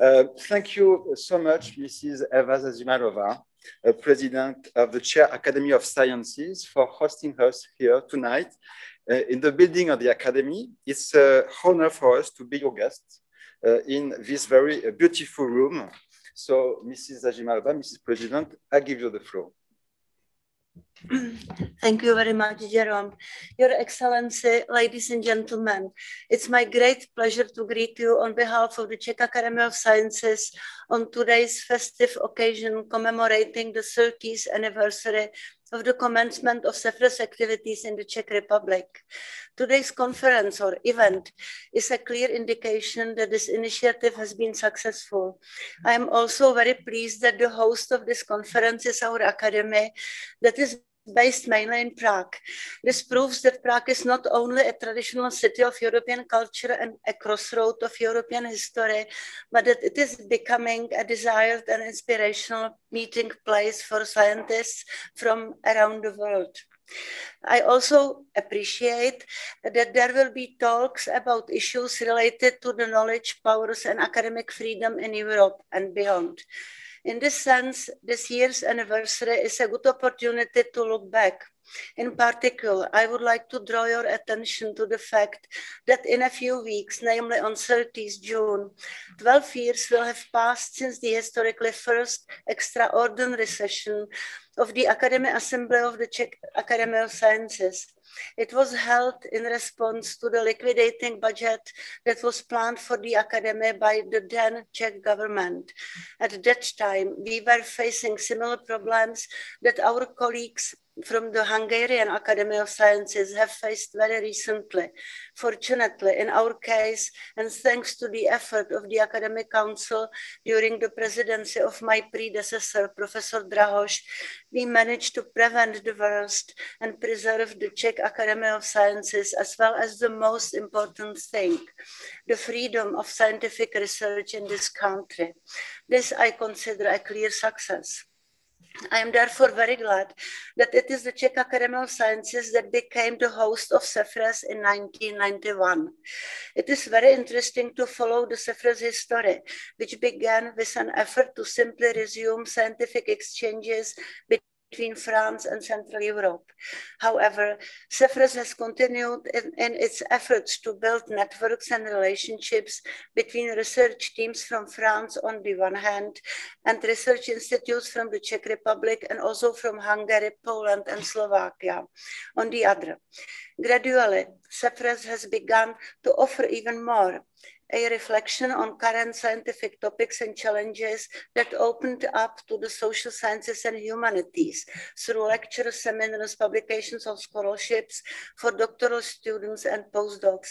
Uh, thank you so much, Mrs. Eva Zazimalova, uh, President of the Czech Academy of Sciences, for hosting us here tonight uh, in the building of the Academy. It's an honor for us to be your guests uh, in this very uh, beautiful room. So, Mrs. Zazimalova, Mrs. President, I give you the floor. Thank you very much, Jerome. Your Excellency, ladies and gentlemen, it's my great pleasure to greet you on behalf of the Czech Academy of Sciences on today's festive occasion commemorating the 30th anniversary of the commencement of CEFRES activities in the Czech Republic. Today's conference or event is a clear indication that this initiative has been successful. I am also very pleased that the host of this conference is our academy that is based mainly in Prague. This proves that Prague is not only a traditional city of European culture and a crossroad of European history, but that it is becoming a desired and inspirational meeting place for scientists from around the world. I also appreciate that there will be talks about issues related to the knowledge, powers, and academic freedom in Europe and beyond. In this sense, this year's anniversary is a good opportunity to look back. In particular, I would like to draw your attention to the fact that in a few weeks, namely on 30th June, 12 years will have passed since the historically first extraordinary session of the Academy Assembly of the Czech Academy of Sciences. It was held in response to the liquidating budget that was planned for the academy by the then Czech government. At that time, we were facing similar problems that our colleagues from the Hungarian Academy of Sciences have faced very recently. Fortunately, in our case, and thanks to the effort of the Academic Council during the presidency of my predecessor, Professor Drahoš, we managed to prevent the worst and preserve the Czech Academy of Sciences as well as the most important thing, the freedom of scientific research in this country. This I consider a clear success. I am therefore very glad that it is the Czech Academy of Sciences that became the host of CEFRES in 1991. It is very interesting to follow the CEFRES history, which began with an effort to simply resume scientific exchanges between between France and Central Europe. However, CEFRES has continued in, in, its efforts to build networks and relationships between research teams from France on the one hand and research institutes from the Czech Republic and also from Hungary, Poland, and Slovakia on the other. Gradually, CEFRES has begun to offer even more a reflection on current scientific topics and challenges that opened up to the social sciences and humanities through lectures, seminars, publications of scholarships for doctoral students and postdocs.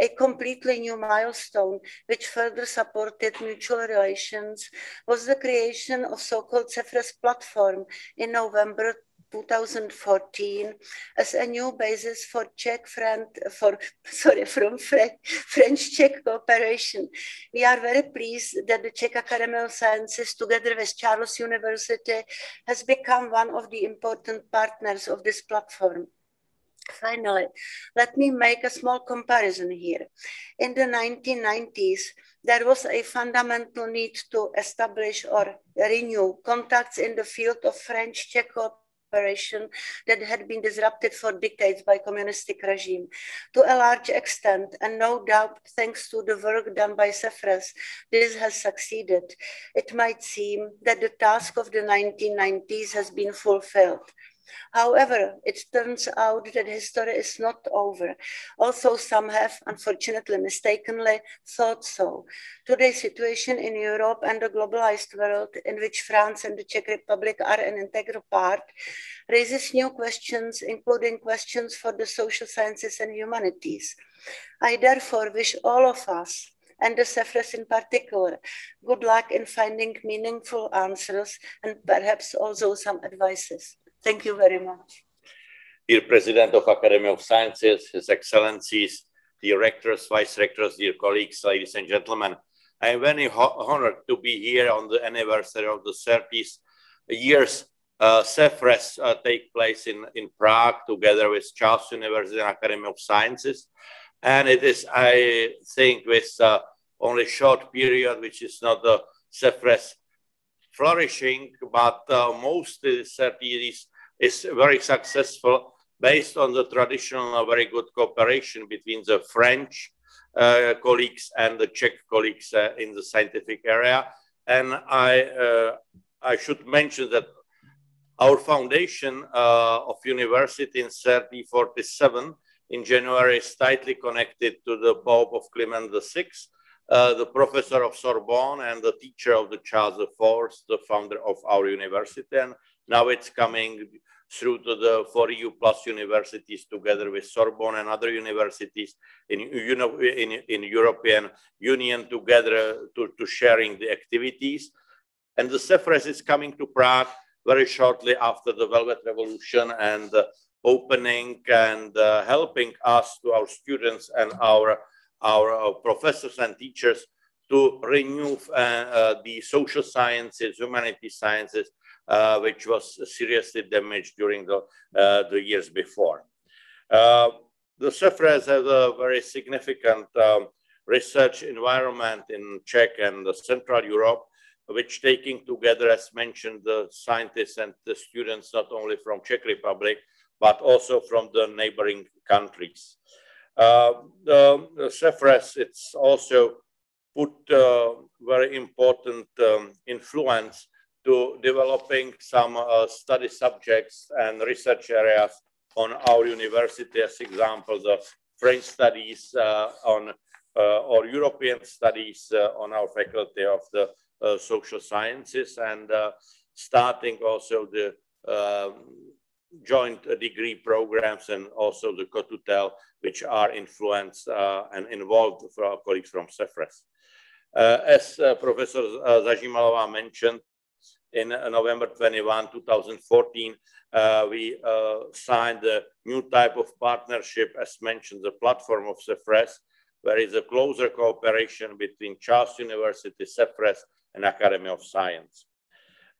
A completely new milestone, which further supported mutual relations, was the creation of so-called CEFRES platform in November 2014 as a new basis for Czech friend for sorry from French Czech cooperation. We are very pleased that the Czech Academy of Sciences, together with Charles University, has become one of the important partners of this platform. Finally, let me make a small comparison here. In the 1990s, there was a fundamental need to establish or renew contacts in the field of French Czech cooperation that had been disrupted for decades by communistic regime. To a large extent, and no doubt thanks to the work done by CEFRES, this has succeeded. It might seem that the task of the 1990s has been fulfilled. However, it turns out that history is not over, Also, some have, unfortunately, mistakenly thought so. Today's situation in Europe and the globalized world, in which France and the Czech Republic are an integral part, raises new questions, including questions for the social sciences and humanities. I therefore wish all of us and the CEFRES in particular. Good luck in finding meaningful answers and perhaps also some advices. Thank you very much. Dear President of Academy of Sciences, His Excellencies, dear rectors, vice rectors, dear colleagues, ladies and gentlemen, I am very honored to be here on the anniversary of the 30th years uh, CEFRES uh, take place in, in Prague together with Charles University and Academy of Sciences. And it is, I think, with uh, only short period, which is not the CEFRES flourishing, but uh, mostly CERTI is, is very successful based on the traditional very good cooperation between the French uh, colleagues and the Czech colleagues uh, in the scientific area. And I, uh, I should mention that our foundation uh, of university in 3047 in January is tightly connected to the Pope of Clement VI, uh, the professor of Sorbonne and the teacher of the Charles IV, the founder of our university. And now it's coming through to the 4EU plus universities together with Sorbonne and other universities in, in, in European Union together to, to sharing the activities. And the CEFRES is coming to Prague very shortly after the Velvet Revolution and uh, opening and uh, helping us to our students and our, our, our professors and teachers to renew uh, uh the social sciences, humanities sciences, uh, which was seriously damaged during the, uh, the years before. Uh, the CEFRES has a very significant um, research environment in Czech and Central Europe, which taking together, as mentioned, the scientists and the students, not only from Czech Republic, but also from the neighboring countries. Uh, the, the CEFRES, it's also put uh, very important um, influence to developing some uh, study subjects and research areas on our university, as example, the French studies uh, on uh, or European studies uh, on our faculty of the uh, social sciences and uh, starting also the um, joint degree programs and also the cotutelle, which are influenced and involved for our colleagues from CEFRES. as Professor Zažimalová mentioned, in uh, November 21, 2014, uh, we uh, signed a new type of partnership, as mentioned, the platform of CEFRES, where is a closer cooperation between Charles University, CEFRES, and Academy of Science.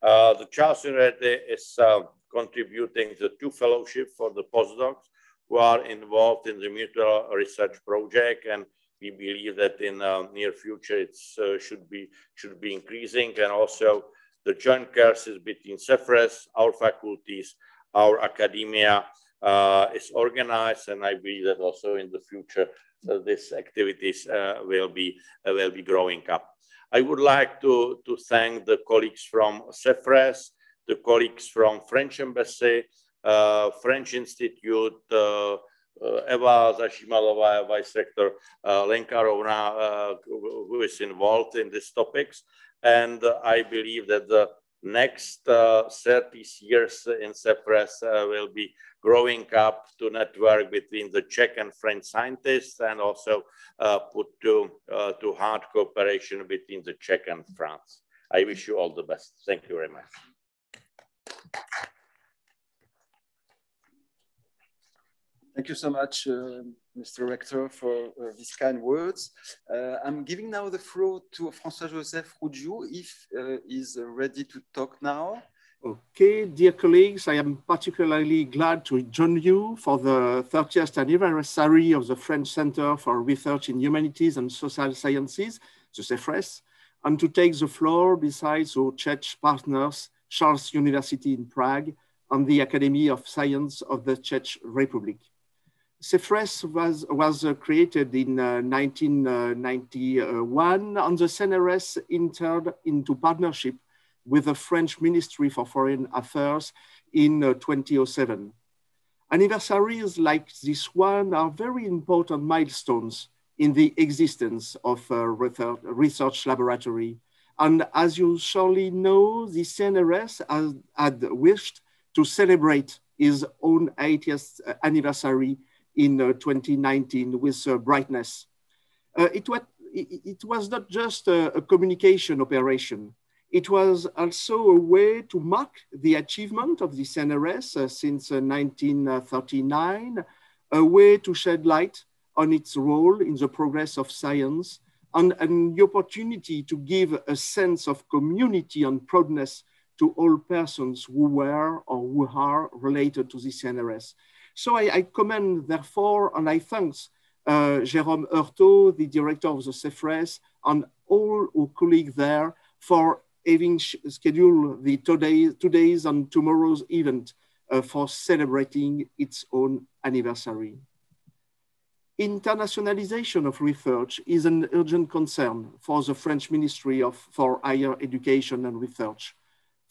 Uh, the Charles University is uh, contributing the two fellowships for the postdocs who are involved in the mutual research project, and we believe that in the uh, near future it should be should be increasing, and also the joint courses between CEFRES, our faculties, our academia uh, is organized, and I believe that also in the future uh, these activities uh, will be uh, will be growing up. I would like to to thank the colleagues from CEFRES, the colleagues from French Embassy, uh, French Institute. Uh, Eva Zažimalová, Vice Rector Lenka Rovna, who is involved in these topics, and I believe that the next uh, 30 years in CEFRES uh, will be growing up to network between the Czech and French scientists and also uh, put to, uh, to hard cooperation between the Czech and France. I wish you all the best. Thank you very much. Thank you so much, uh, Mr. Rector, for uh, these kind words. Uh, I'm giving now the floor to François-Joseph Ruggiu, if uh, he's ready to talk now. Okay, dear colleagues, I am particularly glad to join you for the 30th anniversary of the French Center for Research in Humanities and Social Sciences, the CEFRES, and to take the floor besides our Czech partners, Charles University in Prague and the Academy of Science of the Czech Republic. CEFRES was, was uh, created in uh, 1991 and the CNRS entered into partnership with the French Ministry for Foreign Affairs in uh, 2007. Anniversaries like this one are very important milestones in the existence of a research laboratory. And as you surely know, the CNRS had wished to celebrate its own 80th anniversary in uh, 2019 with uh, brightness. Uh, it, was, it, was not just a, a communication operation. It was also a way to mark the achievement of the CNRS uh, since uh, 1939, a way to shed light on its role in the progress of science, and, and the opportunity to give a sense of community and proudness to all persons who were or who are related to the CNRS. So I, I commend, therefore, and I thank uh, Jérôme Heurtaux, the director of the CEFRES, and all our colleagues there for having scheduled the today, today's and tomorrow's event uh, for celebrating its own anniversary. Internationalization of research is an urgent concern for the French Ministry of, for Higher Education and Research,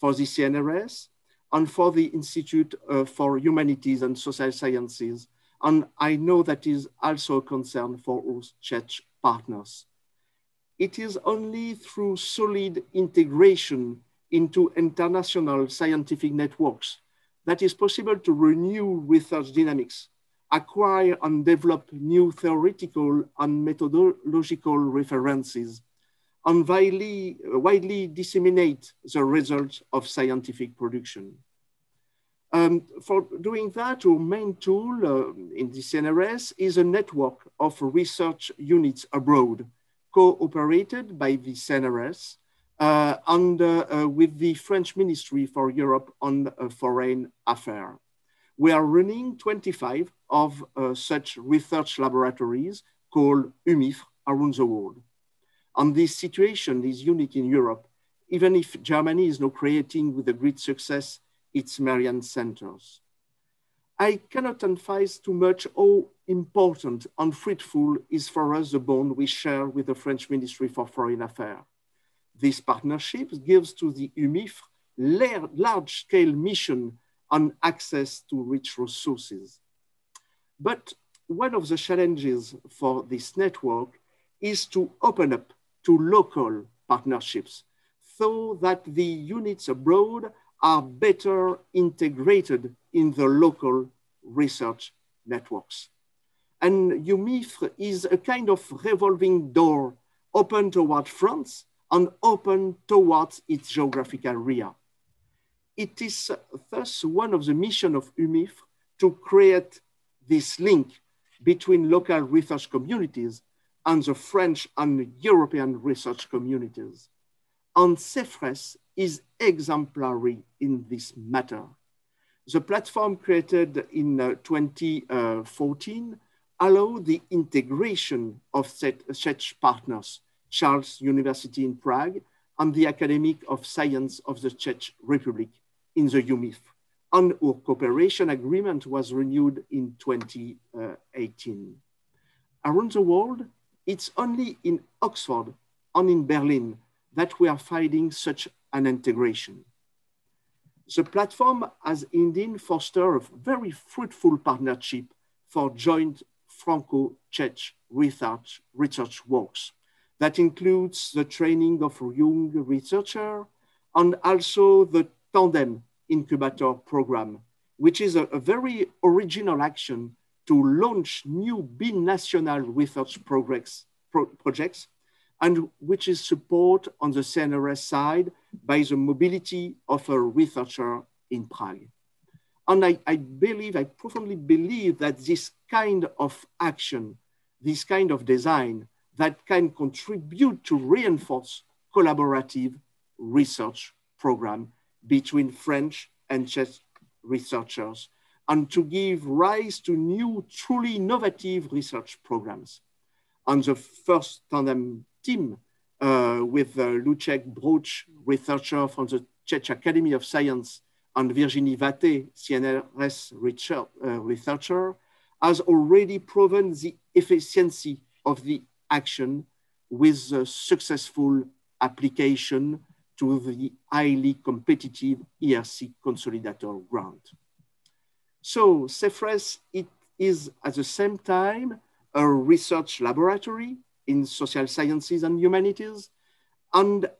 for the CNRS, and for the Institute uh, for Humanities and Social Sciences. And I know that is also a concern for our Czech partners. It is only through solid integration into international scientific networks that is possible to renew research dynamics, acquire and develop new theoretical and methodological references, and widely, widely disseminate the results of scientific production. Um, for doing that, our main tool uh, in the CNRS is a network of research units abroad, cooperated by the CNRS uh, and uh, with the French Ministry for Europe and uh, Foreign Affairs. We are running 25 of uh, such research laboratories called UMIFRE around the world. And this situation is unique in Europe, even if Germany is now creating with a great success its Merian centers. I cannot emphasize too much how important and fruitful is for us the bond we share with the French Ministry for Foreign Affairs. This partnership gives to the UMIFRE large-scale mission and access to rich resources. But one of the challenges for this network is to open up to local partnerships so that the units abroad are better integrated in the local research networks. And UMIFRE is a kind of revolving door open toward France and open towards its geographic area. It is thus one of the mission of UMIFRE to create this link between local research communities and the French and European research communities. And CEFRES is exemplary in this matter. The platform created in uh, 2014 allowed the integration of such partners, Charles University in Prague and the Academy of Science of the Czech Republic in the UMIF. And our cooperation agreement was renewed in 2018. Around the world, it's only in Oxford and in Berlin that we are finding such an integration. The platform has indeed fostered a very fruitful partnership for joint Franco-Czech research, research works. That includes the training of young researchers and also the Tandem Incubator Program, which is a, a very original action to launch new binational research progress, pro projects and which is support on the CNRS side by the mobility of a researcher in Prague. And I, I, believe, I profoundly believe that this kind of action, this kind of design that can contribute to reinforce collaborative research program between French and Czech researchers and to give rise to new, truly innovative research programs. And the first tandem team uh, with uh, Luděk Brož, researcher from the Czech Academy of Science, and Virginie Vaté, CNRS research, uh, researcher, has already proven the efficiency of the action with the successful application to the highly competitive ERC Consolidator grant. So CEFRES, it is at the same time a research laboratory in social sciences and humanities, and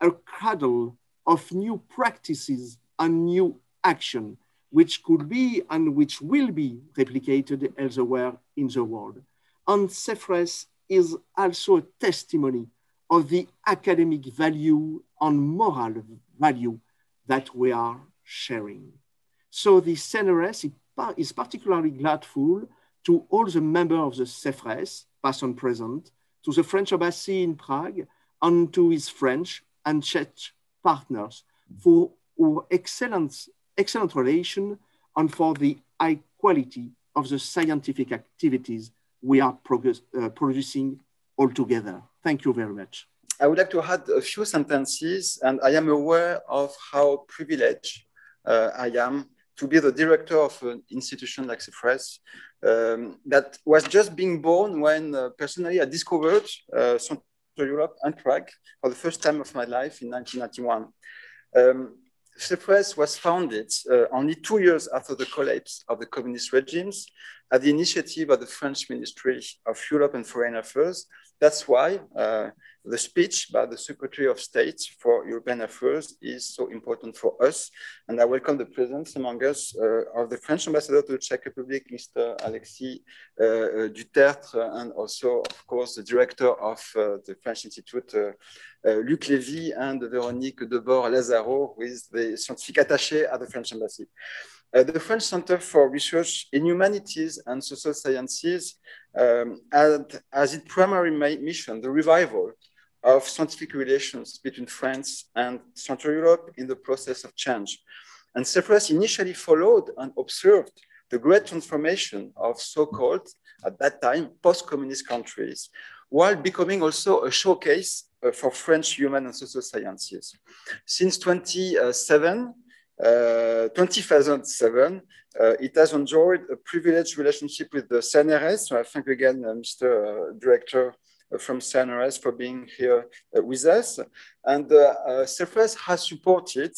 a cradle of new practices and new action, which could be and which will be replicated elsewhere in the world. And CEFRES is also a testimony of the academic value and moral value that we are sharing. So the CNRS is particularly grateful to all the members of the CEFRES, past and present, to the French embassy in Prague and to his French and Czech partners for our excellent, excellent relation and for the high quality of the scientific activities we are uh, producing all together. Thank you very much. I would like to add a few sentences, and I am aware of how privileged uh, I am to be the director of an institution like CEFRES um, that was just being born when uh, personally I discovered uh, Central Europe and Prague for the first time of my life in 1991. Um, was founded uh, only two years after the collapse of the communist regimes at the initiative of the French Ministry of Europe and Foreign Affairs. That's why uh, the speech by the Secretary of State for European Affairs is so important for us. And I welcome the presence among us uh, of the French ambassador to the Czech Republic, Mr. Alexis uh, uh Dutertre, and also, of course, the director of uh, the French Institute, uh, Luc Lévy, and Véronique Debord-Lazaro, who is the scientific attaché at the French Embassy. Uh, the French Center for Research in Humanities and Social Sciences um, had as its primary mission the revival of scientific relations between France and Central Europe in the process of change. And CEFRES initially followed and observed the great transformation of so-called, at that time, post-communist countries, while becoming also a showcase uh, for French human and social sciences. Since 27, uh, 2007, uh, it has enjoyed a privileged relationship with the CNRS. So I thank again uh, Mr. Uh, Director uh, from CNRS for being here with us. And uh, has supported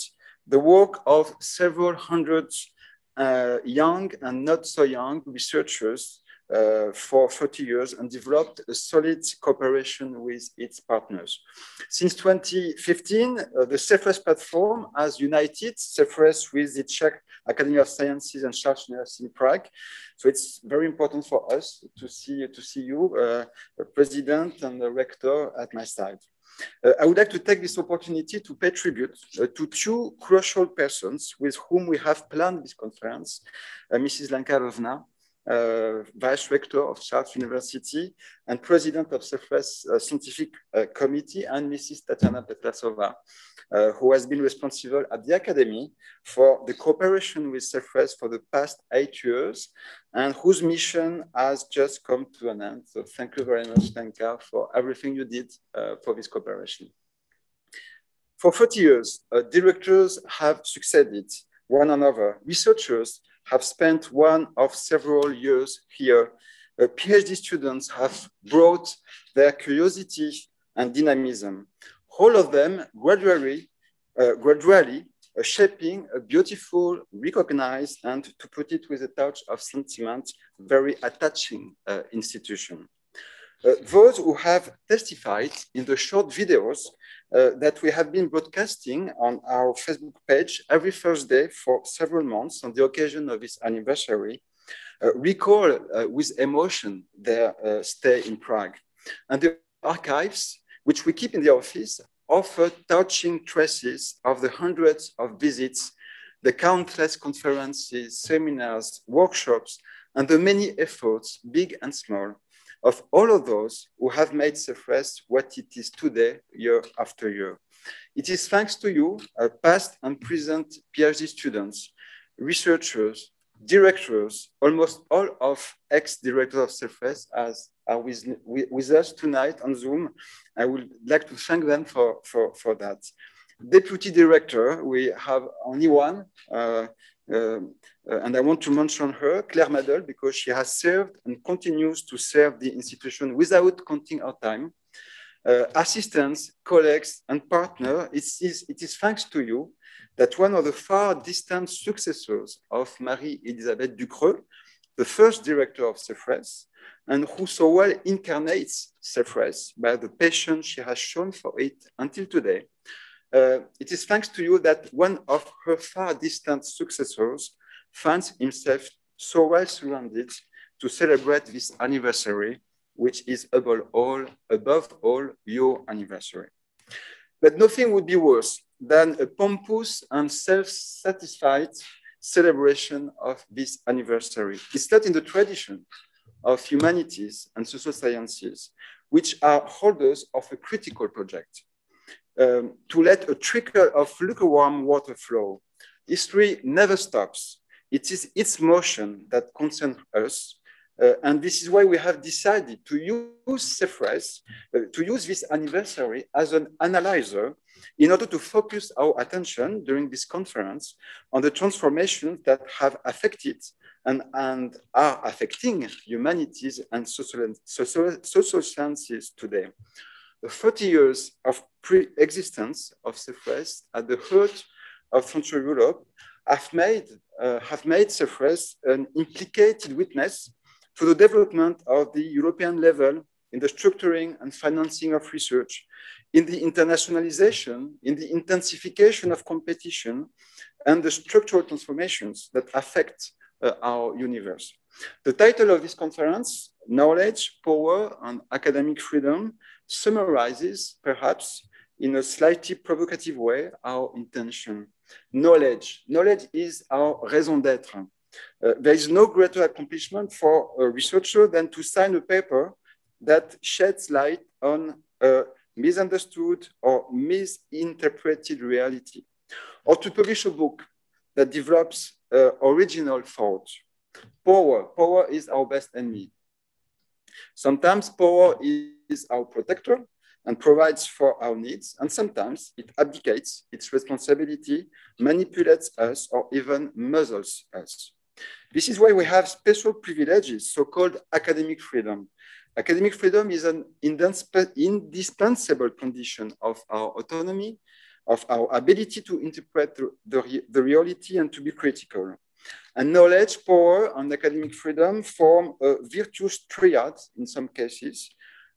the work of several hundred young and not so young researchers uh, for 30 years and developed a solid cooperation with its partners. Since 2015, uh, the CEFRES platform has united CEFRES with the Czech Academy of Sciences and University in Prague. So it's very important for us to see, to see you, uh, president and the rector at my side. Uh, I would like to take this opportunity to pay tribute uh, to two crucial persons with whom we have planned this conference, uh, Mrs. Lenka Rovna, vice rector of Charles University and president of CEFRES uh, Scientific uh, Committee, and Mrs. Tatiana Petrasova, who has been responsible at the Academy for the cooperation with CEFRES for the past eight years, and whose mission has just come to an end. So thank you very much, Lenka, for everything you did for this cooperation. For 30 years, uh, directors have succeeded one another. Researchers have spent one of several years here. Uh, PhD students have brought their curiosity and dynamism. All of them gradually, uh, gradually uh, shaping a beautiful, recognized, and to put it with a touch of sentiment, very attaching uh, institution. Uh, those who have testified in the short videos uh, that we have been broadcasting on our Facebook page every Thursday for several months on the occasion of this anniversary, uh, recall with emotion their stay in Prague. And the archives, which we keep in the office, offer touching traces of the hundreds of visits, the countless conferences, seminars, workshops, and the many efforts, big and small, of all of those who have made CEFRES what it is today, year after year. It is thanks to you, our past and present PhD students, researchers, directors, almost all of ex-directors of CEFRES as are with, with us tonight on Zoom. I would like to thank them for, for, for that. Deputy director, we have only one, uh, uh, uh, and I want to mention her, Claire Madl, because she has served and continues to serve the institution without counting our time. Uh, assistants, colleagues, and partners, it is, it is thanks to you that one of the far distant successors of Marie-Elisabeth Ducreux, the first director of CEFRES, and who so well incarnates CEFRES by the passion she has shown for it until today, uh, it is thanks to you that one of her far distant successors finds himself so well surrounded to celebrate this anniversary, which is above all, above all your anniversary. But nothing would be worse than a pompous and self-satisfied celebration of this anniversary. It's not in the tradition of humanities and social sciences, which are holders of a critical project um, to let a trickle of lukewarm water flow. History never stops. It is its motion that concerns us, Uh, and this is why we have decided to use CEFRES, uh, to use this anniversary as an analyzer in order to focus our attention during this conference on the transformations that have affected and, and are affecting humanities and social, social, social sciences today. The 30 years of pre-existence of CEFRES at the heart of Central Europe have made, uh, have made CEFRES an implicated witness to the development of the European level in the structuring and financing of research, in the internationalization, in the intensification of competition, and the structural transformations that affect uh, our universe. The title of this conference, Knowledge, Power, and Academic Freedom, summarizes, perhaps in a slightly provocative way, our intention. Knowledge. Knowledge is our raison d'etre. Uh, there is no greater accomplishment for a researcher than to sign a paper that sheds light on a misunderstood or misinterpreted reality, or to publish a book that develops uh, original thought. Power, power is our best enemy. Sometimes power is our protector and provides for our needs, and sometimes it abdicates its responsibility, manipulates us, or even muzzles us. This is why we have special privileges, so-called academic freedom. Academic freedom is an indispensable condition of our autonomy, of our ability to interpret the, the, the reality and to be critical. And knowledge, power, and academic freedom form a virtuous triad in some cases.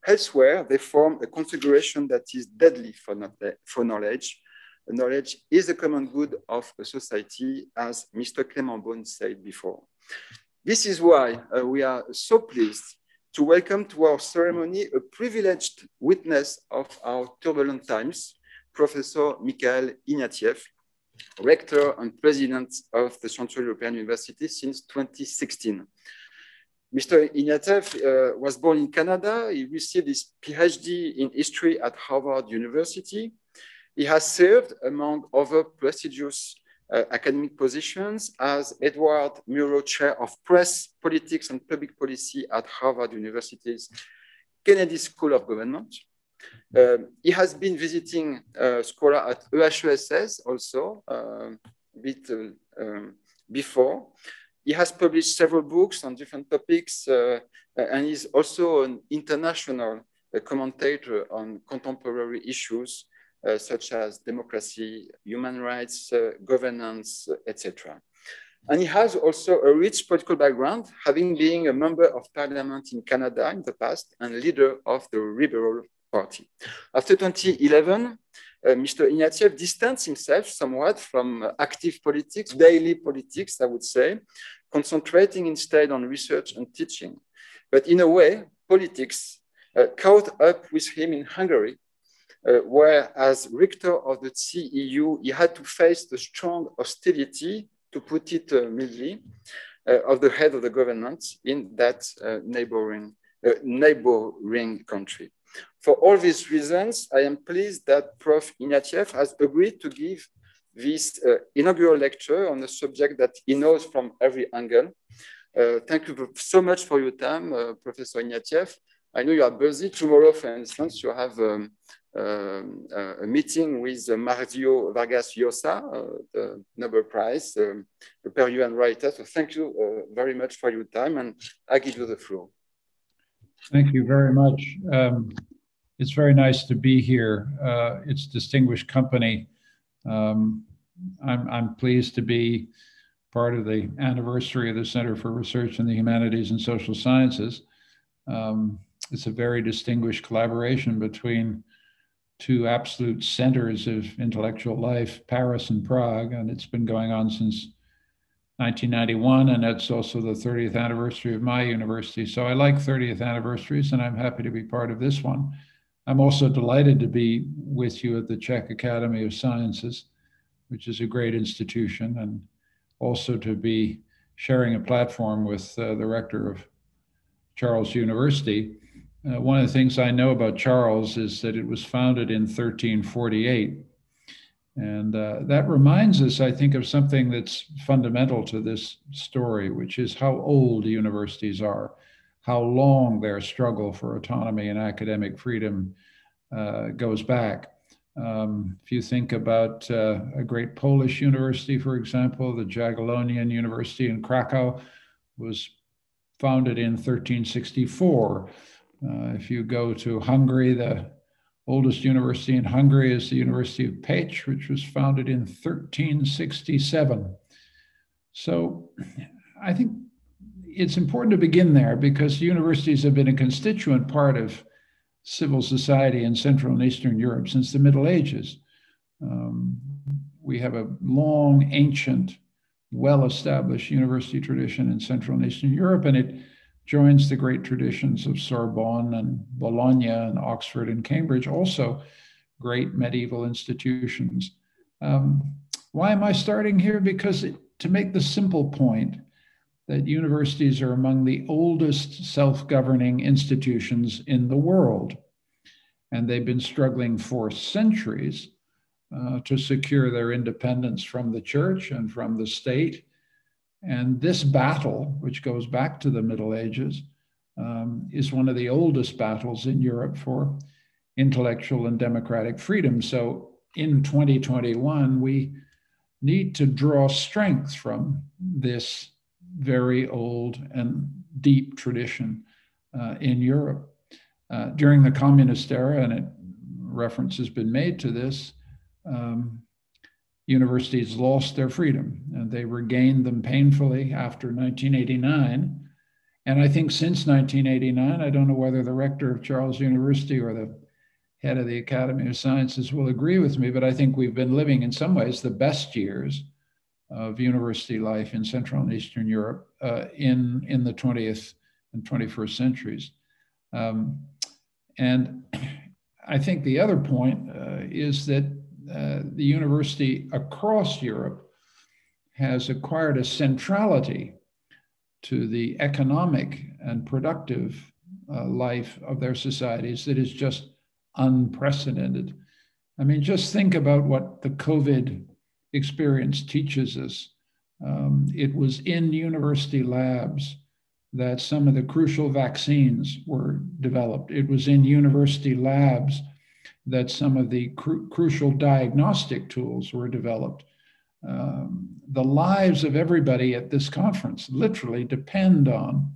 Elsewhere, they form a configuration that is deadly for, for knowledge, knowledge is a common good of a society, as Mr. Clement Beaune said before. This is why uh, we are so pleased to welcome to our ceremony a privileged witness of our turbulent times, Professor Michael Ignatieff, rector and president of the Central European University since 2016. Mr. Ignatieff uh, was born in Canada. He received his PhD in history at Harvard University. He has served, among other prestigious uh, academic positions, as Edward Murrow Chair of Press, Politics and Public Policy at Harvard University's Kennedy School of Government. Uh, he has been visiting uh, scholar at EHESS also uh, a bit uh, um, before. He has published several books on different topics uh, and is also an international uh, commentator on contemporary issues uh, such as democracy, human rights, governance, etc. And he has also a rich political background, having been a member of parliament in Canada in the past and leader of the Liberal Party. After 2011, uh, Mr. Ignatieff distanced himself somewhat from uh, active politics, daily politics, I would say, concentrating instead on research and teaching. But in a way, politics uh, caught up with him in Hungary uh, where as rector of the CEU, he had to face the strong hostility, to put it uh, mildly, uh, of the head of the government in that uh, neighboring, uh, neighboring country. For all these reasons, I am pleased that Prof. Ignatieff has agreed to give this uh, inaugural lecture on a subject that he knows from every angle. thank you so much for your time, Professor Ignatieff. I know you are busy. Tomorrow, for instance, you have um, um, uh, a meeting with Mario Vargas Llosa, uh, the Nobel Prize, um, the Peruvian writer. So thank you uh, very much for your time, and I give you the floor. Thank you very much. Um, it's very nice to be here. Uh, it's distinguished company. Um, I'm, I'm pleased to be part of the anniversary of the Center for Research in the Humanities and Social Sciences. Um, it's a very distinguished collaboration between two absolute centers of intellectual life, Paris and Prague, and it's been going on since 1991, and that's also the 30th anniversary of my university. So I like 30th anniversaries, and I'm happy to be part of this one. I'm also delighted to be with you at the Czech Academy of Sciences, which is a great institution, and also to be sharing a platform with uh, the rector of Charles University uh, one of the things I know about Charles is that it was founded in 1348. And uh, that reminds us, I think, of something that's fundamental to this story, which is how old universities are. how long their struggle for autonomy and academic freedom uh, goes back. Um, if you think about uh, a great Polish university, for example, the Jagiellonian University in Krakow was founded in 1364. Uh, if you go to Hungary, the oldest university in Hungary is the University of Pécs, which was founded in 1367. So I think it's important to begin there because universities have been a constituent part of civil society in Central and Eastern Europe since the Middle Ages. Um, we have a long, ancient, well established university tradition in Central and Eastern Europe, and it joins the great traditions of Sorbonne and Bologna and Oxford and Cambridge, also great medieval institutions. Um, why am I starting here? Because it, to make the simple point, that universities are among the oldest self governing institutions in the world. And they've been struggling for centuries uh, to secure their independence from the church and from the state. And this battle, which goes back to the Middle Ages, um, is one of the oldest battles in Europe for intellectual and democratic freedom. So in 2021, we need to draw strength from this very old and deep tradition uh, in Europe. Uh, during the communist era, and it, reference has been made to this, um, universities lost their freedom and they regained them painfully after 1989. And I think since 1989, I don't know whether the rector of Charles University or the head of the Academy of Sciences will agree with me, but I think we've been living in some ways the best years of university life in Central and Eastern Europe uh, in, in the 20th and 21st centuries. Um, and I think the other point uh, is that uh, the university across Europe has acquired a centrality to the economic and productive uh, life of their societies that is just unprecedented. I mean, just think about what the COVID experience teaches us. Um, it was in university labs that some of the crucial vaccines were developed. It was in university labs that some of the cru- crucial diagnostic tools were developed. Um, the lives of everybody at this conference literally depend on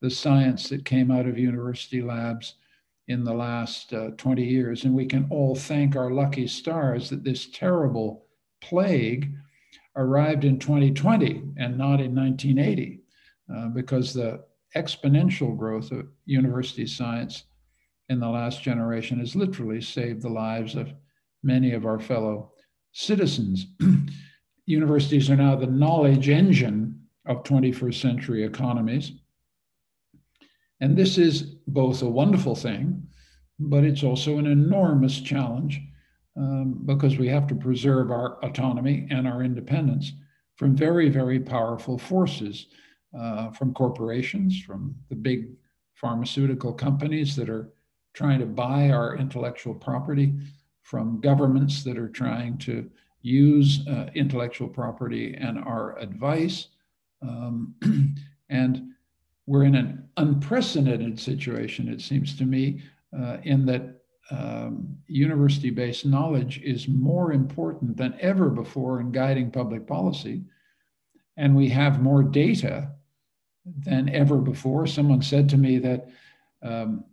the science that came out of university labs in the last uh, 20 years. And we can all thank our lucky stars that this terrible plague arrived in 2020 and not in 1980 uh, because the exponential growth of university science in the last generation has literally saved the lives of many of our fellow citizens. Universities are now the knowledge engine of 21st century economies. And this is both a wonderful thing, but it's also an enormous challenge um, because we have to preserve our autonomy and our independence from very, very powerful forces, uh, from corporations, from the big pharmaceutical companies that are trying to buy our intellectual property, from governments that are trying to use uh, intellectual property and our advice. Um, and we're in an unprecedented situation, it seems to me, uh, in that um, university based knowledge is more important than ever before in guiding public policy. And we have more data than ever before. Someone said to me that um,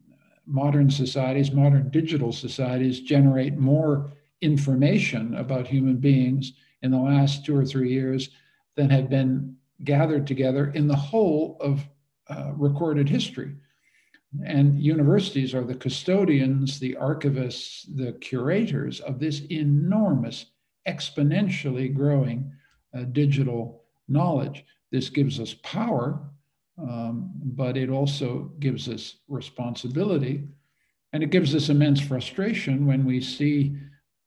modern societies, modern digital societies, generate more information about human beings in the last two or three years than have been gathered together in the whole of uh, recorded history. And universities are the custodians, the archivists, the curators of this enormous, exponentially growing uh, digital knowledge. This gives us power, um, but it also gives us responsibility. And it gives us immense frustration when we see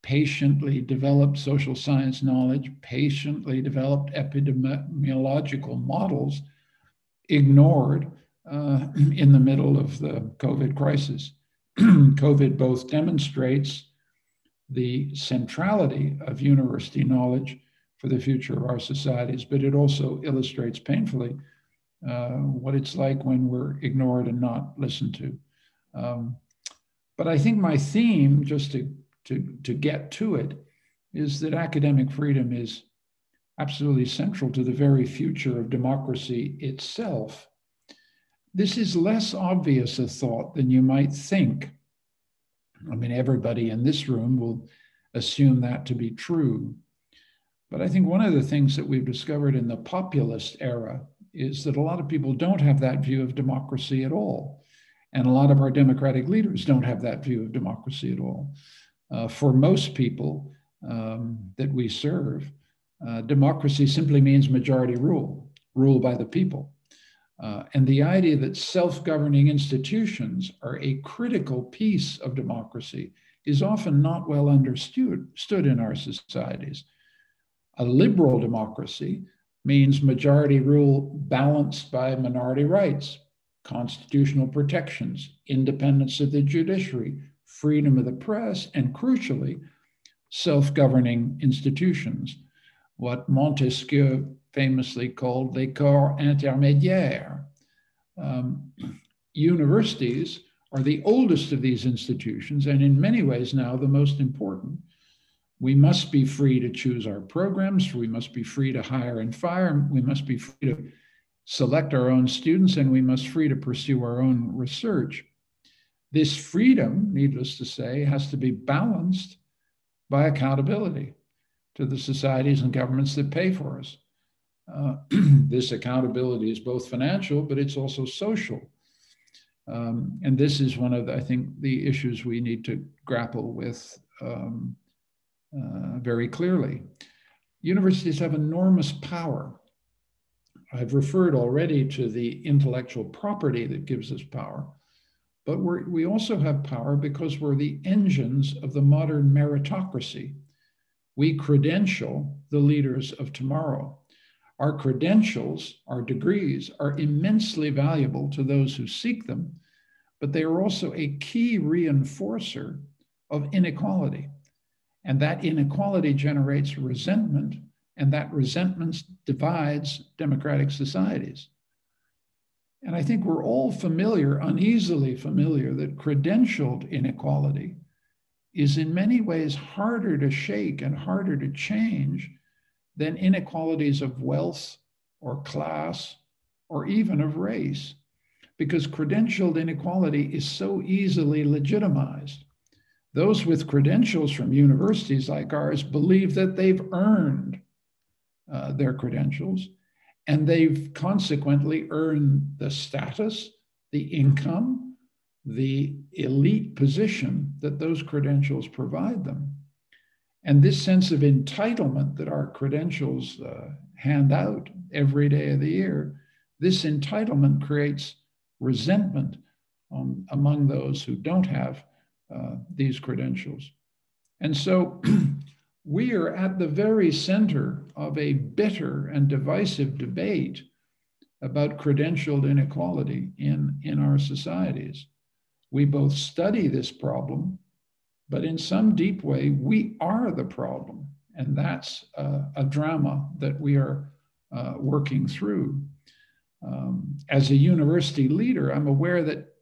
patiently developed social science knowledge, patiently developed epidemiological models ignored uh, in the middle of the COVID crisis. COVID both demonstrates the centrality of university knowledge for the future of our societies, but it also illustrates painfully uh, what it's like when we're ignored and not listened to. Um, but I think my theme, just to, to, to get to it, is that academic freedom is absolutely central to the very future of democracy itself. This is less obvious a thought than you might think. I mean, everybody in this room will assume that to be true. But I think one of the things that we've discovered in the populist era is that a lot of people don't have that view of democracy at all. And a lot of our democratic leaders don't have that view of democracy at all. Uh, for most people um, that we serve, uh, democracy simply means majority rule, rule by the people. Uh, and the idea that self governing institutions are a critical piece of democracy is often not well understood in our societies. A liberal democracy means majority rule balanced by minority rights, constitutional protections, independence of the judiciary, freedom of the press, and crucially, self governing institutions, what Montesquieu famously called les corps intermédiaires. Um, universities are the oldest of these institutions, and in many ways now the most important. We must be free to choose our programs. We must be free to hire and fire. We must be free to select our own students, and we must free to pursue our own research. This freedom, needless to say, has to be balanced by accountability to the societies and governments that pay for us. Uh, this accountability is both financial, but it's also social. Um, and this is one of, the, I think, the issues we need to grapple with um, uh, very clearly. Universities have enormous power. I've referred already to the intellectual property that gives us power, but we also have power because we're the engines of the modern meritocracy. We credential the leaders of tomorrow. Our credentials, our degrees, are immensely valuable to those who seek them, but they are also a key reinforcer of inequality. And that inequality generates resentment, and that resentment divides democratic societies. And I think we're all familiar, uneasily familiar, that credentialed inequality is in many ways harder to shake and harder to change than inequalities of wealth or class or even of race, because credentialed inequality is so easily legitimized. Those with credentials from universities like ours believe that they've earned uh, their credentials and they've consequently earned the status, the income, the elite position that those credentials provide them. And this sense of entitlement that our credentials uh, hand out every day of the year, this entitlement creates resentment um, among those who don't have uh, these credentials. And so we are at the very center of a bitter and divisive debate about credentialed inequality in, in our societies. We both study this problem but in some deep way, we are the problem. And that's a drama that we are uh, working through. Um, as a university leader, I'm aware that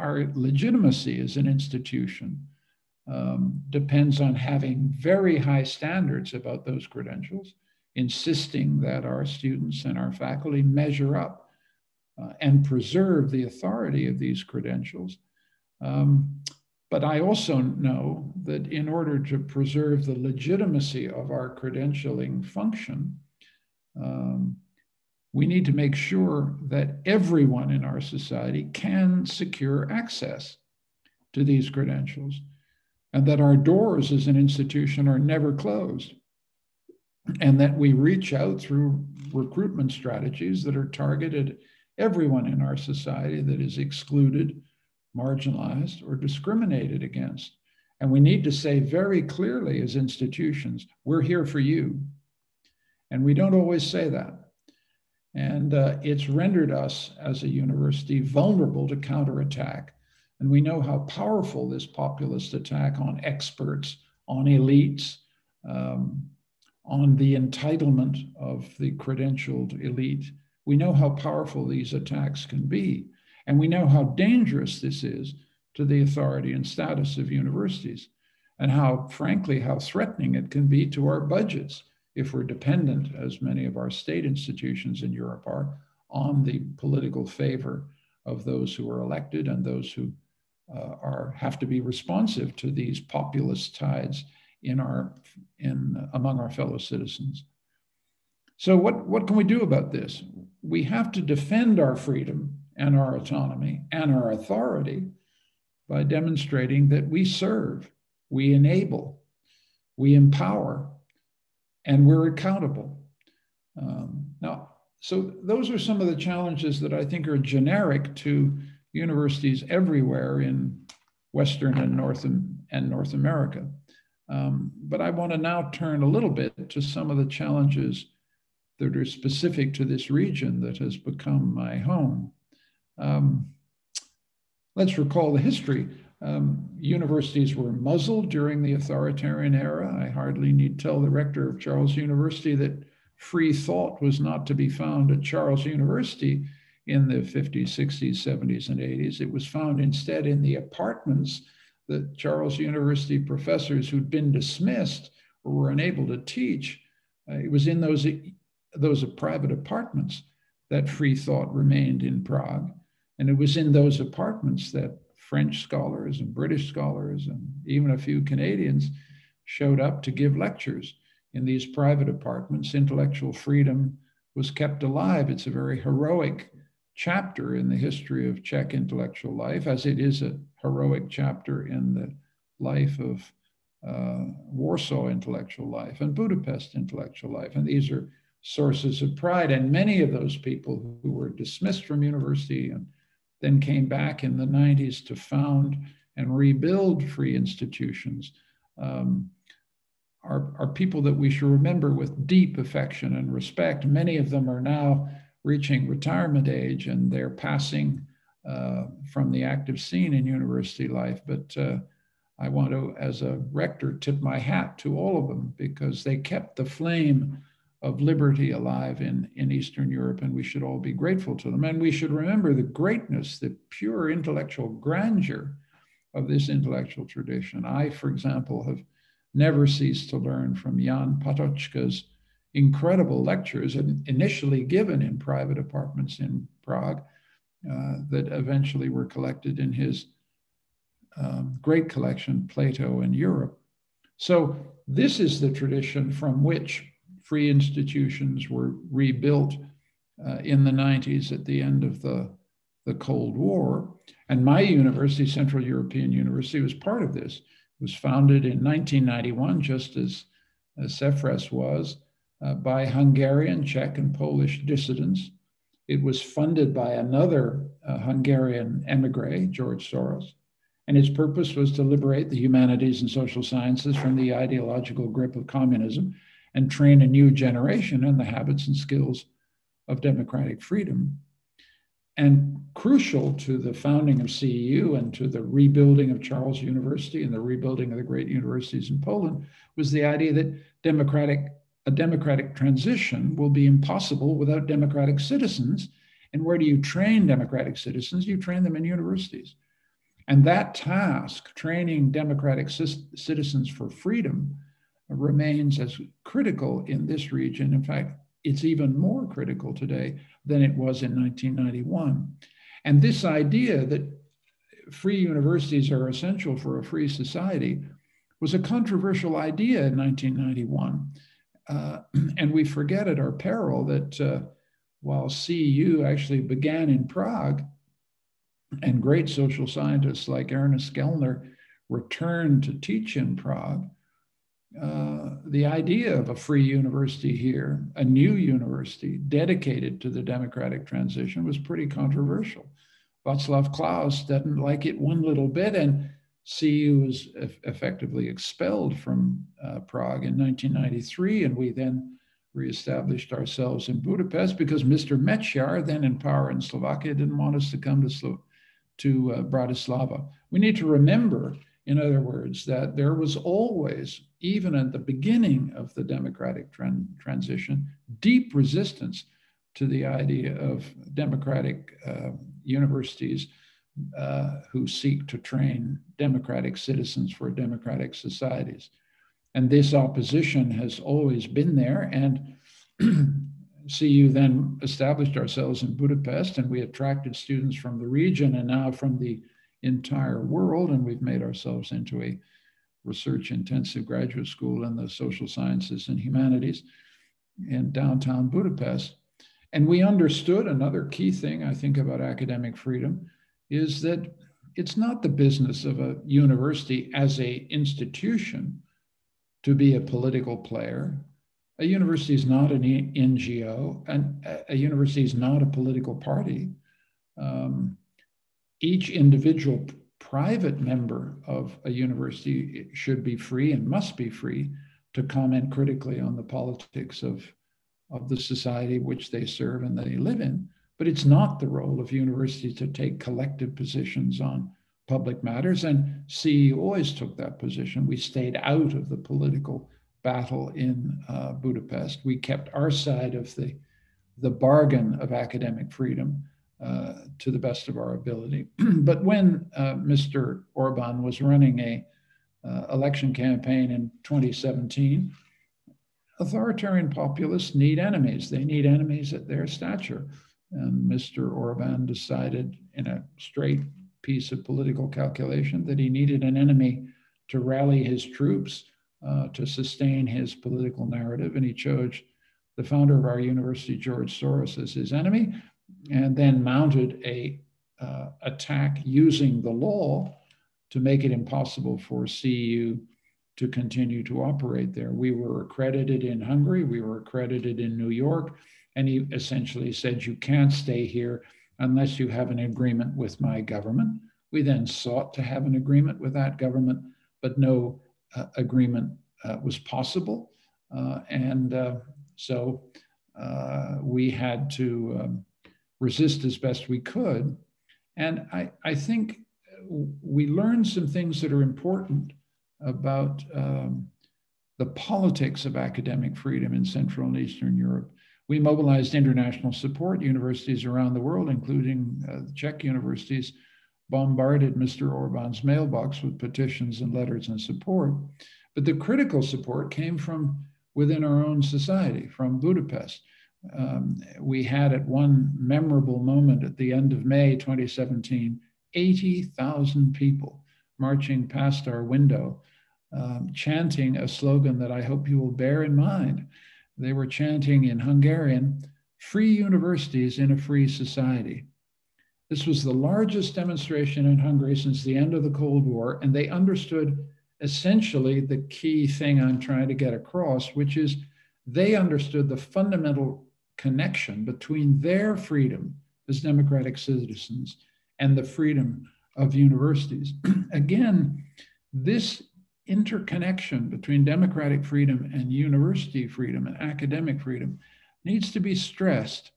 our legitimacy as an institution um, depends on having very high standards about those credentials, insisting that our students and our faculty measure up uh, and preserve the authority of these credentials. Um, but I also know that in order to preserve the legitimacy of our credentialing function, um, we need to make sure that everyone in our society can secure access to these credentials and that our doors as an institution are never closed and that we reach out through recruitment strategies that are targeted everyone in our society that is excluded marginalized, or discriminated against. And we need to say very clearly as institutions, we're here for you. And we don't always say that. And uh, it's rendered us as a university vulnerable to counterattack. And we know how powerful this populist attack on experts, on elites, um, on the entitlement of the credentialed elite We know how powerful these attacks can be. And we know how dangerous this is to the authority and status of universities, and how, frankly, how threatening it can be to our budgets if we're dependent, as many of our state institutions in Europe are, on the political favor of those who are elected and those who uh, are have to be responsive to these populist tides in our in among our fellow citizens. So what, what can we do about this? We have to defend our freedom and our autonomy and our authority by demonstrating that we serve, we enable, we empower, and we're accountable. Um, now, so those are some of the challenges that I think are generic to universities everywhere in Western and North and North America. Um, but I want to now turn a little bit to some of the challenges that are specific to this region that has become my home. Um, let's recall the history. Um, universities were muzzled during the authoritarian era. I hardly need tell the rector of Charles University that free thought was not to be found at Charles University in the 50s, 60s, 70s, and 80s. It was found instead in the apartments that Charles University professors who'd been dismissed or were unable to teach. Uh, it was in those, those private apartments that free thought remained in Prague. And it was in those apartments that French scholars and British scholars and even a few Canadians showed up to give lectures in these private apartments. Intellectual freedom was kept alive. It's a very heroic chapter in the history of Czech intellectual life, as it is a heroic chapter in the life of uh, Warsaw intellectual life and Budapest intellectual life. And these are sources of pride. And many of those people who were dismissed from university and then came back in the 90s to found and rebuild free institutions um, are, are people that we should remember with deep affection and respect. Many of them are now reaching retirement age and they're passing uh, from the active scene in university life. But uh, I want to, as a rector, tip my hat to all of them because they kept the flame of liberty alive in, in Eastern Europe, and we should all be grateful to them. And we should remember the greatness, the pure intellectual grandeur of this intellectual tradition. I, for example, have never ceased to learn from Jan Patočka's incredible lectures, initially given in private apartments in Prague, uh, that eventually were collected in his um, great collection, Plato in Europe. So, this is the tradition from which free institutions were rebuilt uh, in the 90s at the end of the, the Cold War. And my university, Central European University, was part of this. It was founded in 1991, just as, as CEFRES was, uh, by Hungarian, Czech, and Polish dissidents. It was funded by another uh, Hungarian emigre, George Soros. And its purpose was to liberate the humanities and social sciences from the ideological grip of communism and train a new generation in the habits and skills of democratic freedom. And crucial to the founding of CEU and to the rebuilding of Charles University and the rebuilding of the great universities in Poland was the idea that democratic, a democratic transition will be impossible without democratic citizens. And where do you train democratic citizens? You train them in universities. And that task, training democratic citizens for freedom, remains as critical in this region. In fact, it's even more critical today than it was in 1991. And this idea that free universities are essential for a free society was a controversial idea in 1991. Uh, and we forget at our peril that uh, while CEU actually began in Prague, and great social scientists like Ernest Gellner returned to teach in Prague, uh, the idea of a free university here, a new university dedicated to the democratic transition, was pretty controversial. Václav Klaus didn't like it one little bit, and CEU was effectively expelled from uh, Prague in 1993, and we then reestablished ourselves in Budapest because Mr. Mečiar, then in power in Slovakia, didn't want us to come to, Slo- to uh, Bratislava. We need to remember in other words, that there was always, even at the beginning of the democratic transition, deep resistance to the idea of democratic uh, universities uh, who seek to train democratic citizens for democratic societies. And this opposition has always been there. And CEU then established ourselves in Budapest, and we attracted students from the region and now from the entire world. And we've made ourselves into a research intensive graduate school in the social sciences and humanities in downtown Budapest. And we understood another key thing I think about academic freedom is that it's not the business of a university as a institution to be a political player. A university is not an NGO, and a university is not a political party. Um, each individual private member of a university should be free and must be free to comment critically on the politics of, of the society which they serve and they live in. But it's not the role of universities to take collective positions on public matters. And CEU always took that position. We stayed out of the political battle in uh, Budapest. We kept our side of the, the bargain of academic freedom uh, to the best of our ability. but when uh, Mr. Orban was running a uh, election campaign in 2017, authoritarian populists need enemies. They need enemies at their stature. And Mr. Orban decided in a straight piece of political calculation that he needed an enemy to rally his troops uh, to sustain his political narrative. And he chose the founder of our university, George Soros, as his enemy, and then mounted a uh, attack using the law to make it impossible for CEU to continue to operate there. We were accredited in Hungary, we were accredited in New York, and he essentially said, You can't stay here unless you have an agreement with my government. We then sought to have an agreement with that government, but no uh, agreement uh, was possible. Uh, and uh, so uh, we had to um, resist as best we could. And I, I think we learned some things that are important about um, the politics of academic freedom in Central and Eastern Europe. We mobilized international support. Universities around the world, including uh, Czech universities, bombarded Mr. Orban's mailbox with petitions and letters and support. But the critical support came from within our own society, from Budapest. Um, we had at one memorable moment at the end of May 2017, 80,000 people marching past our window, um, chanting a slogan that I hope you will bear in mind they were chanting in Hungarian, free universities in a free society. This was the largest demonstration in Hungary since the end of the Cold War, and they understood essentially the key thing I'm trying to get across, which is they understood the fundamental connection between their freedom as democratic citizens and the freedom of universities. Again, this interconnection between democratic freedom and university freedom and academic freedom needs to be stressed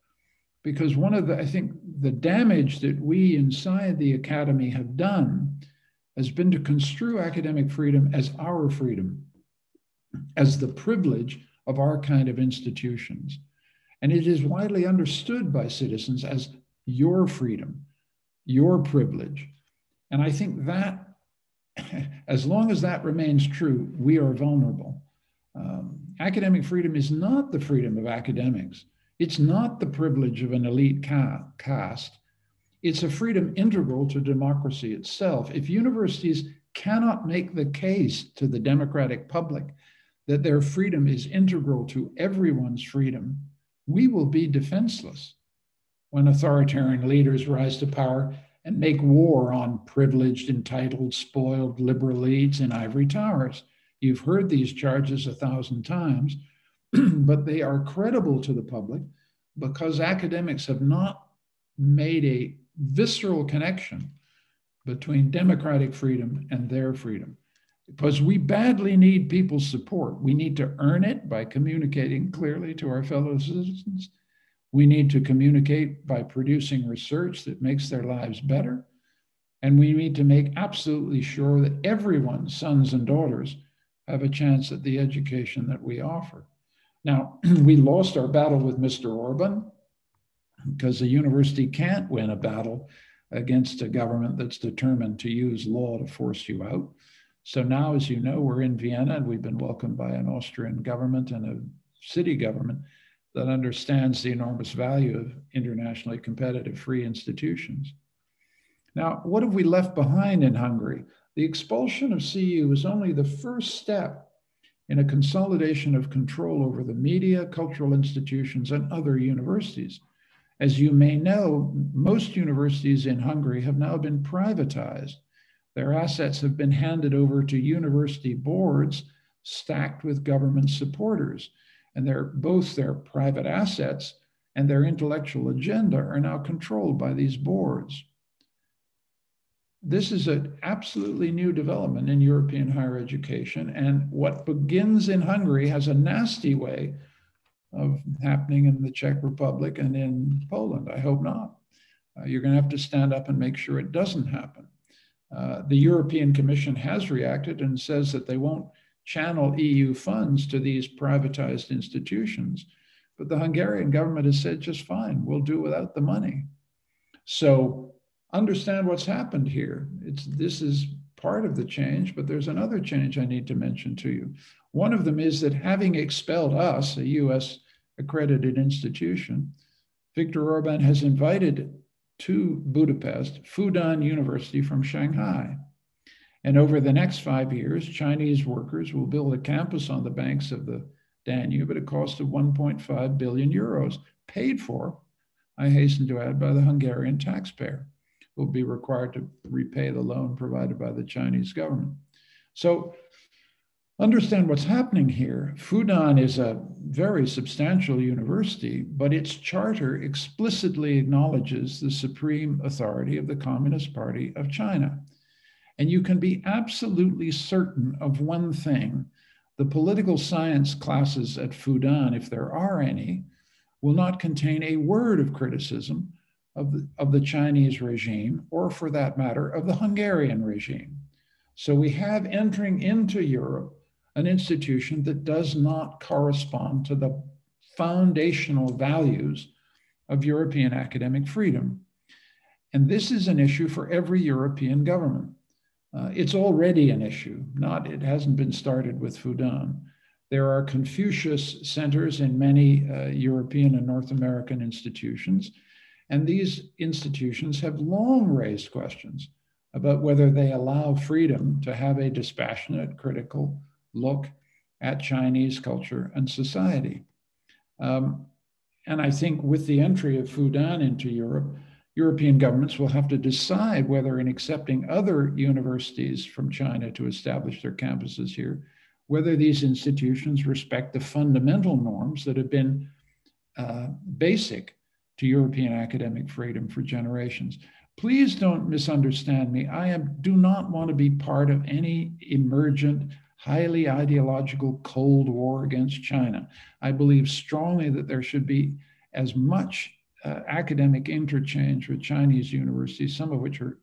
because one of the, I think, the damage that we inside the academy have done has been to construe academic freedom as our freedom, as the privilege of our kind of institutions. And it is widely understood by citizens as your freedom, your privilege. And I think that as long as that remains true, we are vulnerable. Um, academic freedom is not the freedom of academics. It's not the privilege of an elite ca- caste. It's a freedom integral to democracy itself. If universities cannot make the case to the democratic public that their freedom is integral to everyone's freedom, we will be defenseless when authoritarian leaders rise to power and make war on privileged, entitled, spoiled liberal elites in ivory towers. You've heard these charges a thousand times, but they are credible to the public because academics have not made a visceral connection between democratic freedom and their freedom. Because we badly need people's support. We need to earn it by communicating clearly to our fellow citizens we need to communicate by producing research that makes their lives better. And we need to make absolutely sure that everyone's sons and daughters have a chance at the education that we offer. Now, we lost our battle with Mr. Orban. because the university can't win a battle against a government that's determined to use law to force you out. So now, as you know, we're in Vienna and we've been welcomed by an Austrian government and a city government that understands the enormous value of internationally competitive free institutions. Now, what have we left behind in Hungary? The expulsion of CEU is only the first step in a consolidation of control over the media, cultural institutions, and other universities. As you may know, most universities in Hungary have now been privatized. Their assets have been handed over to university boards stacked with government supporters. And both their private assets and their intellectual agenda are now controlled by these boards. This is an absolutely new development in European higher education. And what begins in Hungary has a nasty way of happening in the Czech Republic and in Poland. I hope not. Uh, you're going to have to stand up and make sure it doesn't happen. Uh, the European Commission has reacted and says that they won't channel EU funds to these privatized institutions. But the Hungarian government has said, just fine, we'll do without the money. So understand what's happened here. It's, this is part of the change, but there's another change I need to mention to you. One of them is that having expelled us, a US accredited institution, Viktor Orban has invited to Budapest Fudan University from Shanghai. And over the next five years, Chinese workers will build a campus on the banks of the Danube at a cost of 1.5 billion euros, paid for, I hasten to add, by the Hungarian taxpayer, who will be required to repay the loan provided by the Chinese government. So understand what's happening here. Fudan is a very substantial university, but its charter explicitly acknowledges the supreme authority of the Communist Party of China. And you can be absolutely certain of one thing the political science classes at Fudan, if there are any, will not contain a word of criticism of the, of the Chinese regime, or for that matter, of the Hungarian regime. So we have entering into Europe an institution that does not correspond to the foundational values of European academic freedom. And this is an issue for every European government. Uh, it's already an issue, not it hasn't been started with Fudan. There are Confucius centers in many uh, European and North American institutions, and these institutions have long raised questions about whether they allow freedom to have a dispassionate, critical look at Chinese culture and society. Um, and I think with the entry of Fudan into Europe, European governments will have to decide whether, in accepting other universities from China to establish their campuses here, whether these institutions respect the fundamental norms that have been uh, basic to European academic freedom for generations. Please don't misunderstand me. I am, do not want to be part of any emergent, highly ideological Cold War against China. I believe strongly that there should be as much uh, academic interchange with Chinese universities, some of which are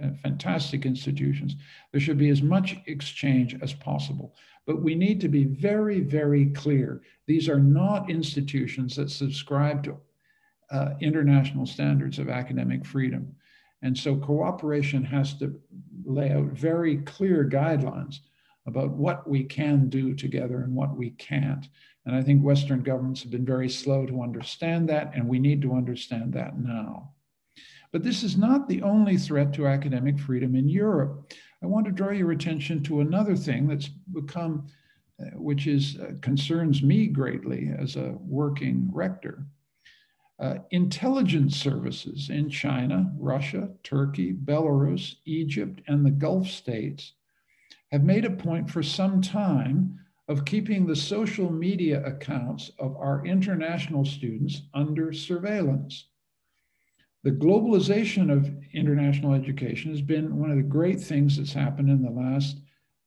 uh, fantastic institutions. There should be as much exchange as possible. But we need to be very, very clear. These are not institutions that subscribe to uh, international standards of academic freedom. And so cooperation has to lay out very clear guidelines about what we can do together and what we can't. And I think Western governments have been very slow to understand that, and we need to understand that now. But this is not the only threat to academic freedom in Europe. I want to draw your attention to another thing that's become, uh, which is uh, concerns me greatly as a working rector. Uh, intelligence services in China, Russia, Turkey, Belarus, Egypt, and the Gulf states have made a point for some time of keeping the social media accounts of our international students under surveillance. The globalization of international education has been one of the great things that's happened in the last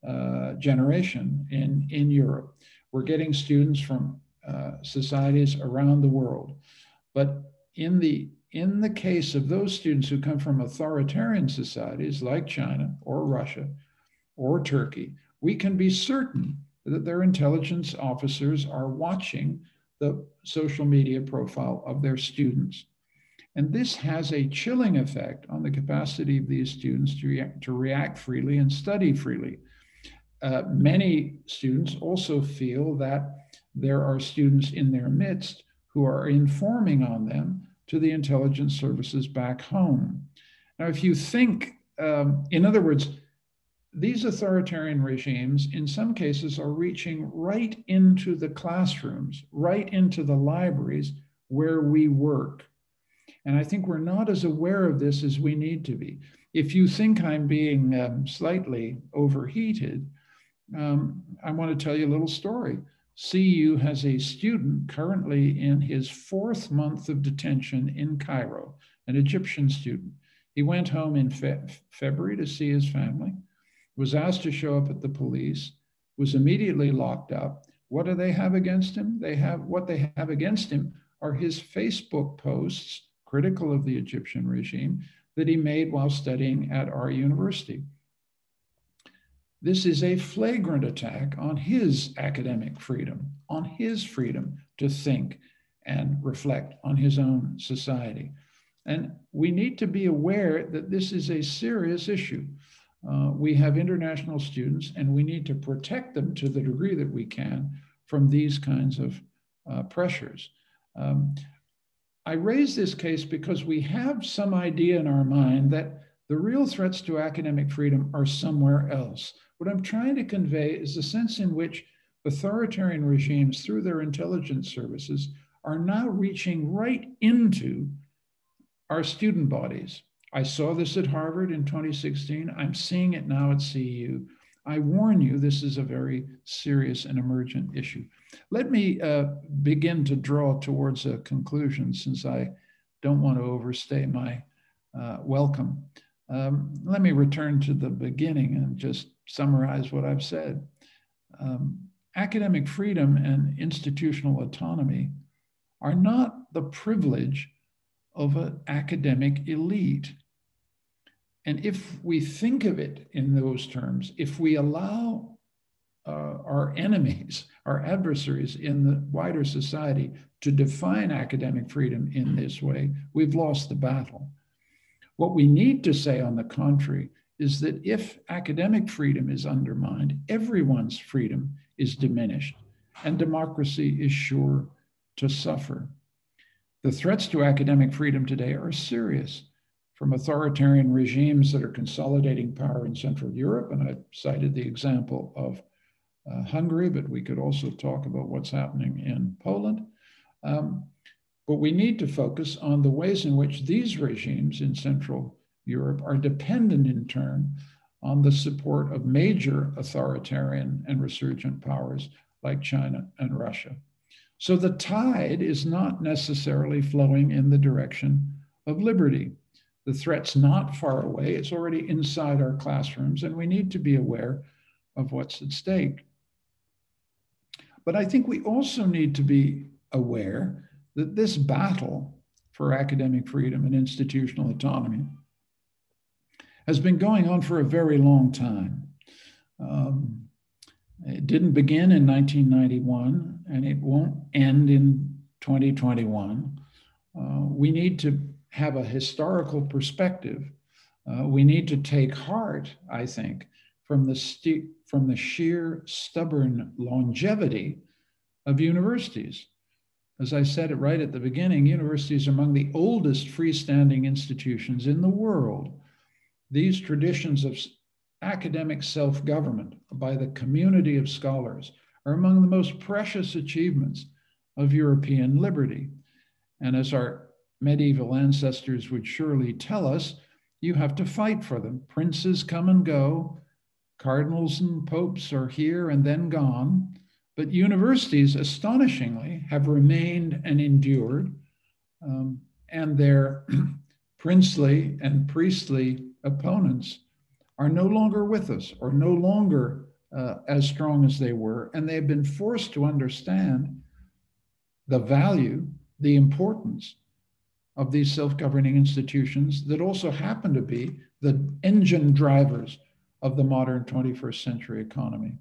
uh, generation in, in Europe. We're getting students from uh, societies around the world. But in the, in the case of those students who come from authoritarian societies like China or Russia or Turkey, we can be certain that their intelligence officers are watching the social media profile of their students. And this has a chilling effect on the capacity of these students to react, to react freely and study freely. Uh, many students also feel that there are students in their midst who are informing on them to the intelligence services back home. Now, if you think, um, in other words, these authoritarian regimes, in some cases, are reaching right into the classrooms, right into the libraries where we work. And I think we're not as aware of this as we need to be. If you think I'm being um, slightly overheated, um, I want to tell you a little story. CEU has a student currently in his fourth month of detention in Cairo, an Egyptian student. He went home in fe February to see his family, was asked to show up at the police, was immediately locked up. What do they have against him? They have what they have against him are his Facebook posts critical of the Egyptian regime that he made while studying at our university. This is a flagrant attack on his academic freedom, on his freedom to think and reflect on his own society. And we need to be aware that this is a serious issue. Uh, we have international students, and we need to protect them to the degree that we can from these kinds of uh, pressures. Um, I raise this case because we have some idea in our mind that the real threats to academic freedom are somewhere else. What I'm trying to convey is the sense in which authoritarian regimes, through their intelligence services, are now reaching right into our student bodies. I saw this at Harvard in 2016. I'm seeing it now at CEU. I warn you, this is a very serious and emergent issue. Let me uh, begin to draw towards a conclusion since I don't want to overstay my uh, welcome. Um, let me return to the beginning and just summarize what I've said. Um, academic freedom and institutional autonomy are not the privilege of an academic elite. And if we think of it in those terms, if we allow uh, our enemies, our adversaries in the wider society to define academic freedom in this way, we've lost the battle. What we need to say, on the contrary, is that if academic freedom is undermined, everyone's freedom is diminished, and democracy is sure to suffer. The threats to academic freedom today are serious, from authoritarian regimes that are consolidating power in Central Europe, and I cited the example of uh, Hungary, but we could also talk about what's happening in Poland. Um, but we need to focus on the ways in which these regimes in Central Europe are dependent in turn on the support of major authoritarian and resurgent powers like China and Russia. So the tide is not necessarily flowing in the direction of liberty. The threat's not far away, it's already inside our classrooms, and we need to be aware of what's at stake. But I think we also need to be aware that this battle for academic freedom and institutional autonomy has been going on for a very long time. Um, it didn't begin in 1991 and it won't end in 2021. Uh, we need to have a historical perspective. Uh, we need to take heart, I think, from the, from the sheer stubborn longevity of universities. As I said it right at the beginning, universities are among the oldest freestanding institutions in the world. These traditions of academic self government by the community of scholars are among the most precious achievements of European liberty. And as our medieval ancestors would surely tell us, you have to fight for them. Princes come and go, cardinals and popes are here and then gone. But universities, astonishingly, have remained and endured, um, and their princely and priestly opponents are no longer with us or no longer uh, as strong as they were. And they've been forced to understand the value, the importance of these self governing institutions that also happen to be the engine drivers of the modern 21st century economy.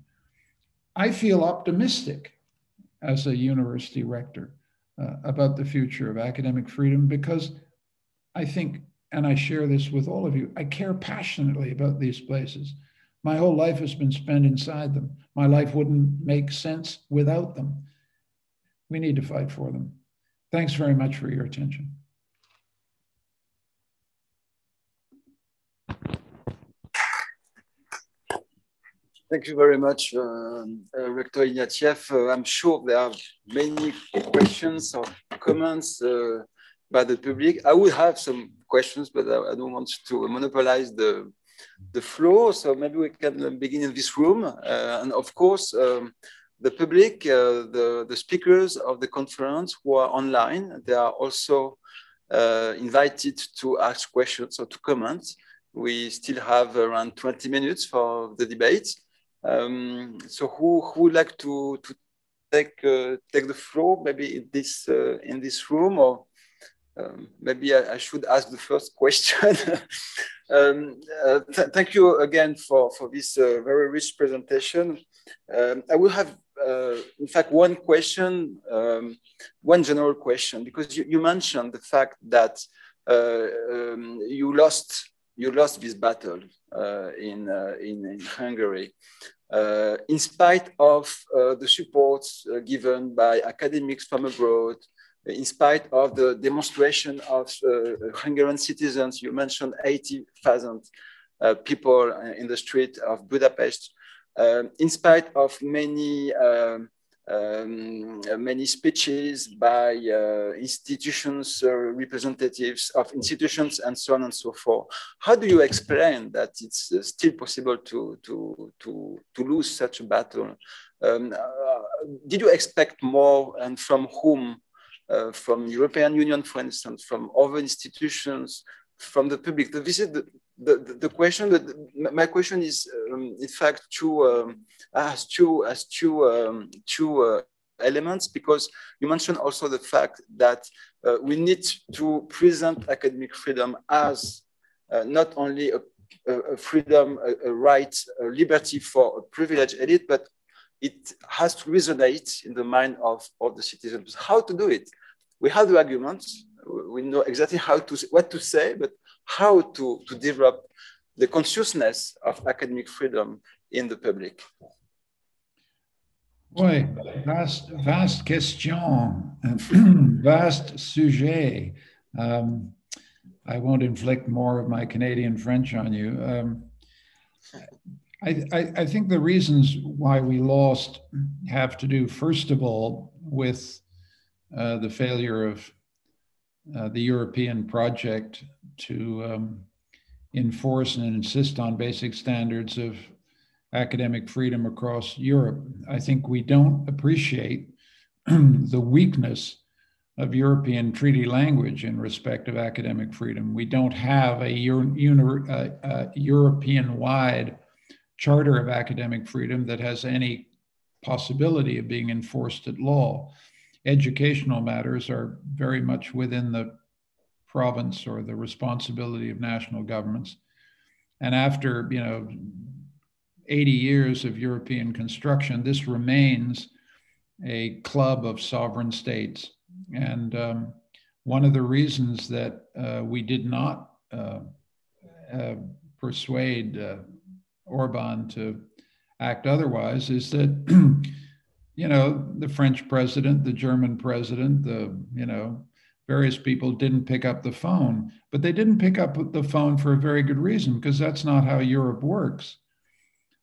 I feel optimistic as a university rector uh, about the future of academic freedom because I think, and I share this with all of you, I care passionately about these places. My whole life has been spent inside them. My life wouldn't make sense without them. We need to fight for them. Thanks very much for your attention. Thank you very much, uh, uh, Rector Ignatieff. Uh, I'm sure there are many questions or comments uh, by the public. I would have some questions, but I, I, don't want to monopolize the, the floor. So maybe we can begin in this room. Uh, and of course, um, the public, uh, the, the speakers of the conference who are online, they are also invited to ask questions or to comment. We still have around 20 minutes for the debate. Um, so who, who would like to, to take, uh, take the floor, maybe in this, uh, in this room, or um, maybe I, I, should ask the first question. um, uh, th thank you again for, for this uh, very rich presentation. Um, I will have, uh, in fact, one question, um, one general question, because you, you mentioned the fact that uh, um, you lost you lost this battle uh, in, uh, in, in Hungary. Uh, in spite of the support given by academics from abroad, in spite of the demonstration of Hungarian citizens, you mentioned 80,000 people in the street of Budapest, in spite of many um, um, many speeches by uh, institutions, uh, representatives of institutions, and so on and so forth. How do you explain that it's uh, still possible to, to, to, to lose such a battle? Um, uh, did you expect more, and from whom? Uh, from European Union, for instance, from other institutions, from the public. This is the, the, the question that my question is um, in fact two um, as two as two um, two uh, elements because you mentioned also the fact that uh, we need to present academic freedom as uh, not only a, a freedom, a, a, right, a liberty for a privileged elite, but it has to resonate in the mind of all the citizens. How to do it? We have the arguments. We know exactly how to what to say, but how to, to develop the consciousness of academic freedom in the public. Oui, vaste, vaste question, vaste sujet. Um, I won't inflict more of my Canadian French on you. Um, I, I, I, think the reasons why we lost have to do, first of all, with uh, the failure of uh, the European project to um, enforce and insist on basic standards of academic freedom across Europe. I think we don't appreciate the weakness of European treaty language in respect of academic freedom. We don't have a, a, a European wide charter of academic freedom that has any possibility of being enforced at law. Educational matters are very much within the province or the responsibility of national governments. And after, you know, 80 years of European construction, this remains a club of sovereign states. And um, one of the reasons that uh, we did not uh, uh, persuade uh, Orban to act otherwise is that, you know, the French president, the German president, the, you know, various people didn't pick up the phone, but they didn't pick up the phone for a very good reason because that's not how Europe works.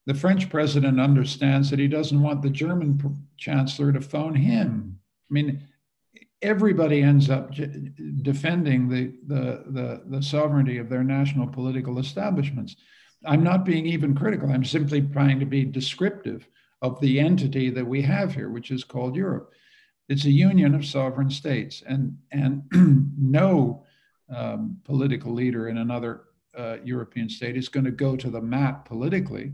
The French president understands that he doesn't want the German chancellor to phone him. I mean, everybody ends up defending the, the, the, the sovereignty of their national political establishments. I'm not being even critical. I'm simply trying to be descriptive of the entity that we have here, which is called Europe. It's a union of sovereign states, and and no um, political leader in another uh, European state is going to go to the mat politically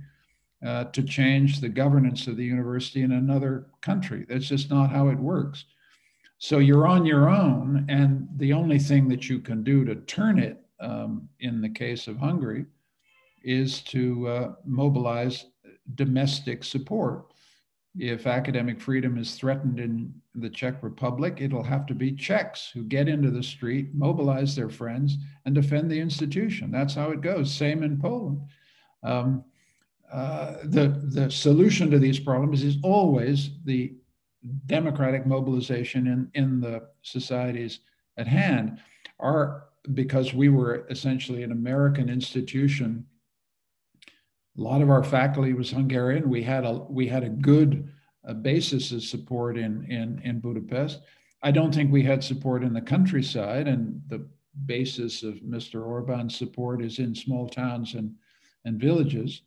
uh, to change the governance of the university in another country. That's just not how it works. So you're on your own, and the only thing that you can do to turn it, um, in the case of Hungary, is to uh, mobilize domestic support if academic freedom is threatened in the Czech Republic, it'll have to be Czechs who get into the street, mobilize their friends, and defend the institution. That's how it goes. Same in Poland. Um, uh, the, the solution to these problems is always the democratic mobilization in, in the societies at hand. Our, because we were essentially an American institution a lot of our faculty was Hungarian. We had a we had a good uh, basis of support in, in in Budapest. I don't think we had support in the countryside, and the basis of Mr. Orban's support is in small towns and and villages.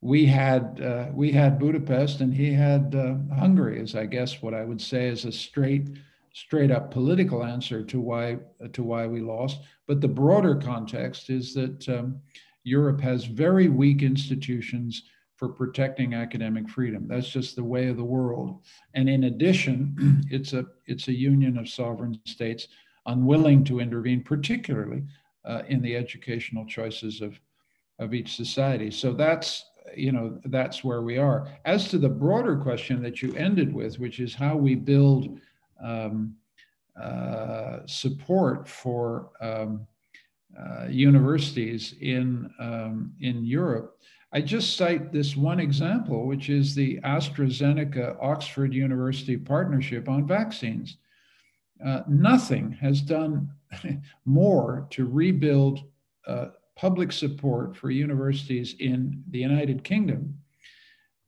We had uh, we had Budapest, and he had uh, Hungary, as I guess what I would say is a straight straight up political answer to why to why we lost. But the broader context is that. Um, Europe has very weak institutions for protecting academic freedom. That's just the way of the world. And in addition, it's a it's a union of sovereign states unwilling to intervene, particularly uh, in the educational choices of of each society. So that's you know that's where we are. As to the broader question that you ended with, which is how we build um, uh, support for um, uh, universities in, um, in Europe. I just cite this one example, which is the AstraZeneca Oxford University partnership on vaccines. Uh, nothing has done more to rebuild uh, public support for universities in the United Kingdom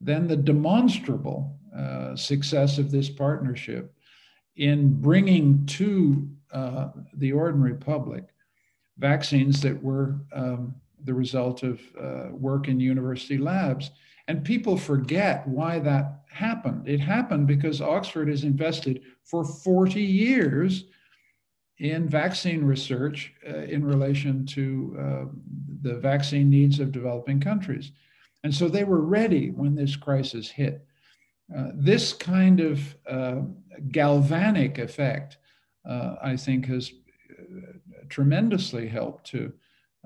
than the demonstrable uh, success of this partnership in bringing to uh, the ordinary public vaccines that were um, the result of uh, work in university labs. And people forget why that happened. It happened because Oxford has invested for 40 years in vaccine research uh, in relation to uh, the vaccine needs of developing countries. And so they were ready when this crisis hit. Uh, this kind of uh, galvanic effect, uh, I think, has tremendously helped to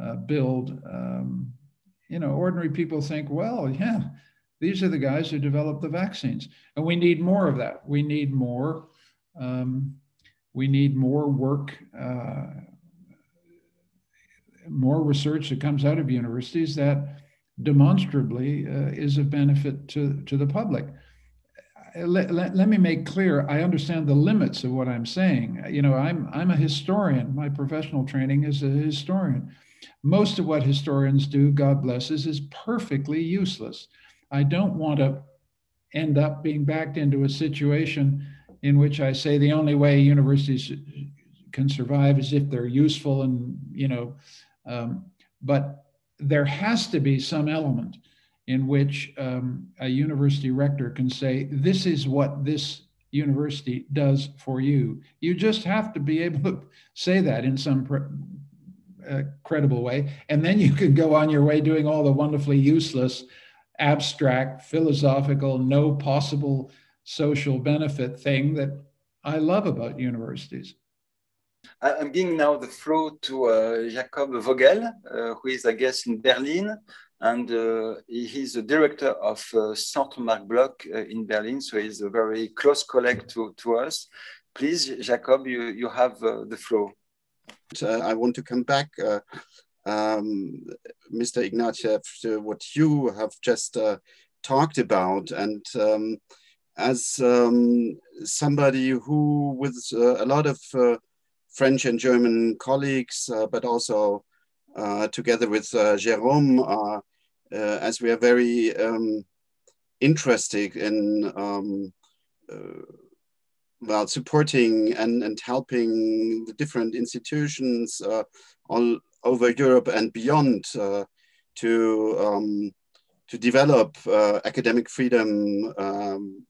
uh, build. Um, you know, ordinary people think, well, yeah, these are the guys who developed the vaccines, and we need more of that. We need more. Um, we need more work, uh, more research that comes out of universities that demonstrably uh, is of benefit to, to the public let, let, let, me make clear i understand the limits of what i'm saying. You know i'm i'm a historian. My professional training is a historian. Most of what historians do god blesses is perfectly useless. I don't want to end up being backed into a situation in which i say the only way universities can survive is if they're useful and you know um, but there has to be some element in which um, a university rector can say, This is what this university does for you. You just have to be able to say that in some pre- uh, credible way. And then you can go on your way doing all the wonderfully useless, abstract, philosophical, no possible social benefit thing that I love about universities. I'm giving now the floor to uh, Jakob Vogel, uh, who is, I guess, in Berlin and uh, he's the director of uh, Centre Marc Bloch uh, in Berlin, so he's a very close colleague to, to us. Please, Jakob, you, you have uh, the floor. Uh, I want to come back, uh, um, Mr. Ignatieff, to what you have just talked about. And um, as um, somebody who, with a lot of French and German colleagues, but also uh, together with uh, Jérôme, uh, as we are very um, interested in um, well, supporting and, and helping the different institutions all over Europe and beyond to um, to develop uh, academic freedom um,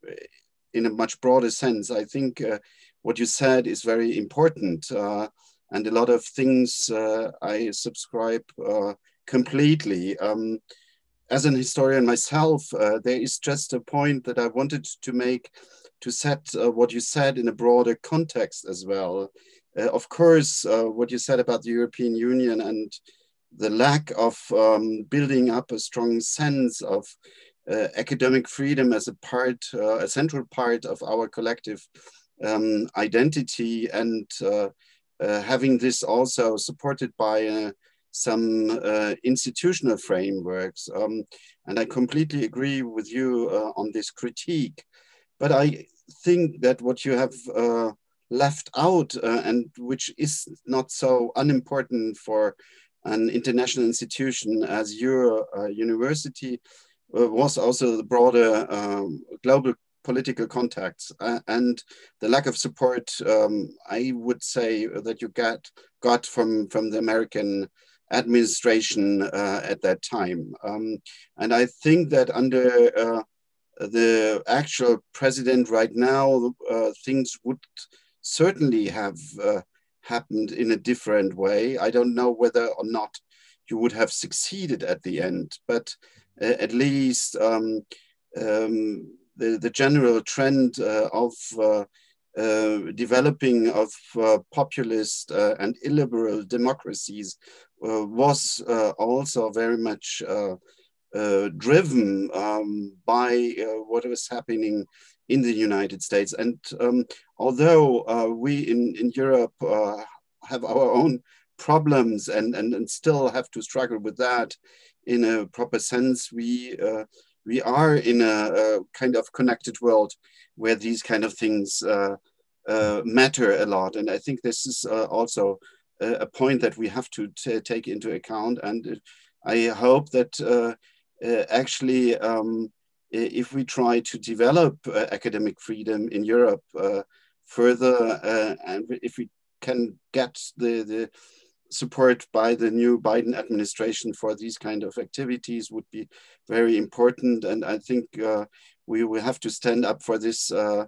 in a much broader sense. I think uh, what you said is very important. Uh, and a lot of things uh, I subscribe uh, completely. Um, as an historian myself, uh, there is just a point that I wanted to make to set uh, what you said in a broader context as well. Uh, of course, uh, what you said about the European Union and the lack of um, building up a strong sense of uh, academic freedom as a part, uh, a central part of our collective um, identity and having this also supported by uh, some institutional frameworks. Um, and I completely agree with you on this critique. But I think that what you have left out and which is not so unimportant for an international institution as your uh, university uh, was also the broader um, global political contacts uh, and the lack of support um, i would say that you got got from from the american administration uh, at that time. Um, and i think that under uh, the actual president right now uh, things would certainly have uh, happened in a different way. I don't know whether or not you would have succeeded at the end but uh, at least um, um, the, the general trend uh, of uh, developing of populist and illiberal democracies was also very much uh, driven um, by uh, what was happening in the United States. And um, although uh, we in, in Europe have our own problems and, and, and still have to struggle with that, in a proper sense, we uh, we are in a, a, kind of connected world where these kind of things uh, uh, matter a lot, and I think this is uh, also a, point that we have to take into account. And I hope that uh, uh, actually, um, if we try to develop academic freedom in Europe further, and if we can get the the support by the new Biden administration for these kind of activities would be very important. And I think uh, we will have to stand up for this uh,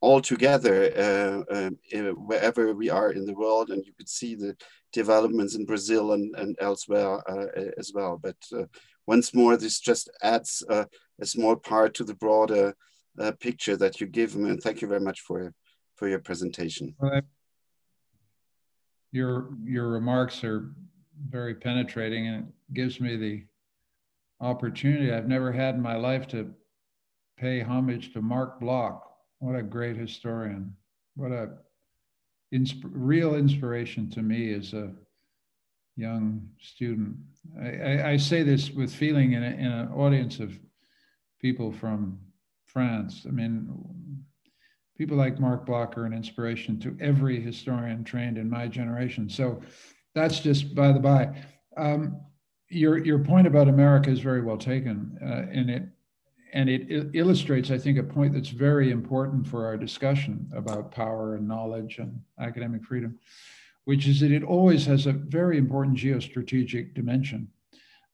all together uh, um, uh wherever we are in the world. And you could see the developments in Brazil and, and elsewhere uh, as well. But uh, once more, this just adds a small part to the broader picture that you give me. And thank you very much for, for your presentation. Your your remarks are very penetrating and it gives me the opportunity I've never had in my life to pay homage to Marc Bloch. What a great historian. What a insp real inspiration to me as a young student. I, I, I say this with feeling in, a, in an audience of people from France. I mean, people like Marc Bloch are an inspiration to every historian trained in my generation. So that's just by the by. Um, your your point about America is very well taken, uh, and it and it illustrates, I think, a point that's very important for our discussion about power and knowledge and academic freedom, which is that it always has a very important geostrategic dimension.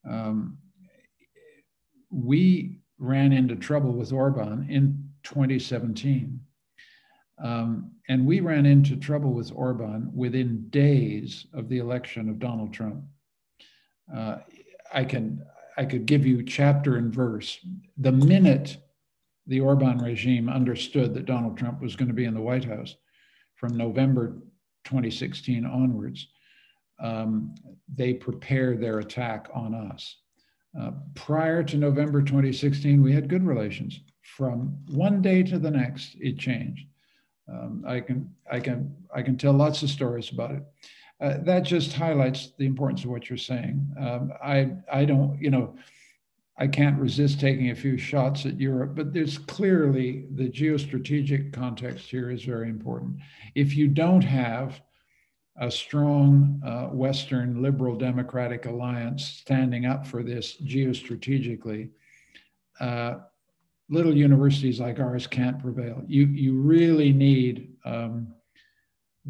Um, we ran into trouble with Orban in 2017 um, and we ran into trouble with Orban within days of the election of Donald Trump. Uh, I can I could give you chapter and verse. The minute the Orban regime understood that Donald Trump was going to be in the White House from November 2016 onwards, um, they prepared their attack on us. Uh, prior to November 2016, we had good relations. From one day to the next, it changed. Um, I can I can I can tell lots of stories about it. Uh, that just highlights the importance of what you're saying. Um, I I don't you know I can't resist taking a few shots at Europe, but there's clearly the geostrategic context here is very important. If you don't have a strong uh, Western liberal democratic alliance standing up for this geostrategically, uh, little universities like ours can't prevail. You, you really need um,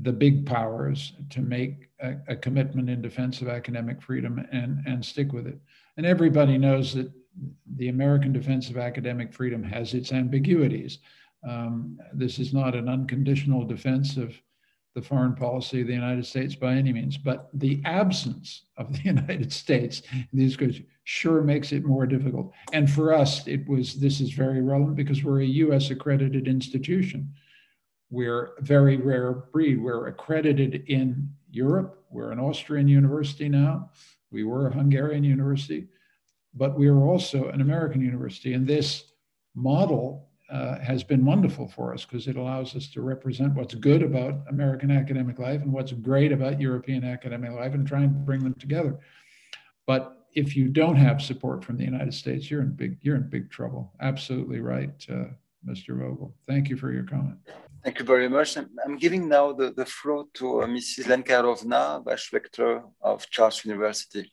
the big powers to make a, a, commitment in defense of academic freedom and, and stick with it. And everybody knows that the American defense of academic freedom has its ambiguities. Um, this is not an unconditional defense of the foreign policy of the United States by any means, but the absence of the United States in these countries sure makes it more difficult. And for us, it was this is very relevant because we're a US accredited institution. We're a very rare breed. We're accredited in Europe. We're an Austrian university now. We were a Hungarian university. but we are also an American university. And this model uh, has been wonderful for us because it allows us to represent what's good about American academic life and what's great about European academic life and try and bring them together. But if you don't have support from the United States, you're in big you're in big trouble. Absolutely right, uh, Mr. Vogel. Thank you for your comment. Thank you very much. I'm, giving now the, the floor to uh, Mrs. Lenka Rovna, Vice Rector of Charles University.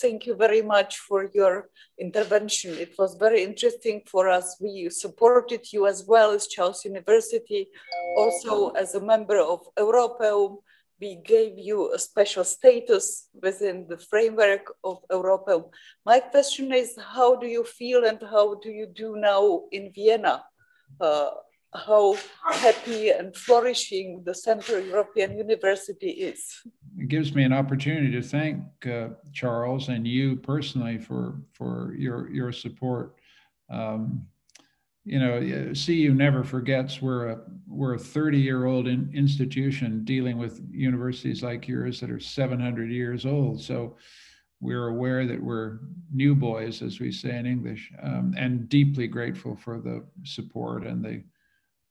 Thank you very much for your intervention. It was very interesting for us. We supported you as well as Charles University. Also, as a member of Europeum, we gave you a special status within the framework of Europeum. My question is, how do you feel and how do you do now in Vienna? Uh, how happy and flourishing the Central European University is. It gives me an opportunity to thank uh, Charles and you personally for for your your support. Um, you know, CEU never forgets we're a we're a 30 year old in, institution dealing with universities like yours that are 700 years old. So we're aware that we're new boys, as we say in English, um, and deeply grateful for the support and the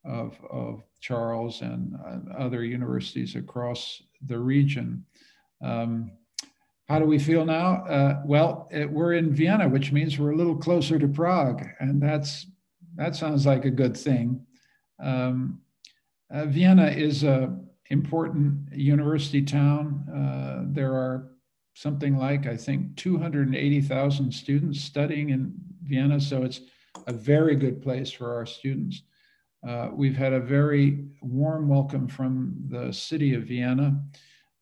of, of Charles and uh, other universities across the region. Um, how do we feel now? Uh, well, it, we're in Vienna, which means we're a little closer to Prague, and that's that sounds like a good thing. Um, uh, Vienna is a important university town. Uh, there are something like I think 280,000 students studying in Vienna, so it's a very good place for our students. Uh, we've had a very warm welcome from the city of Vienna.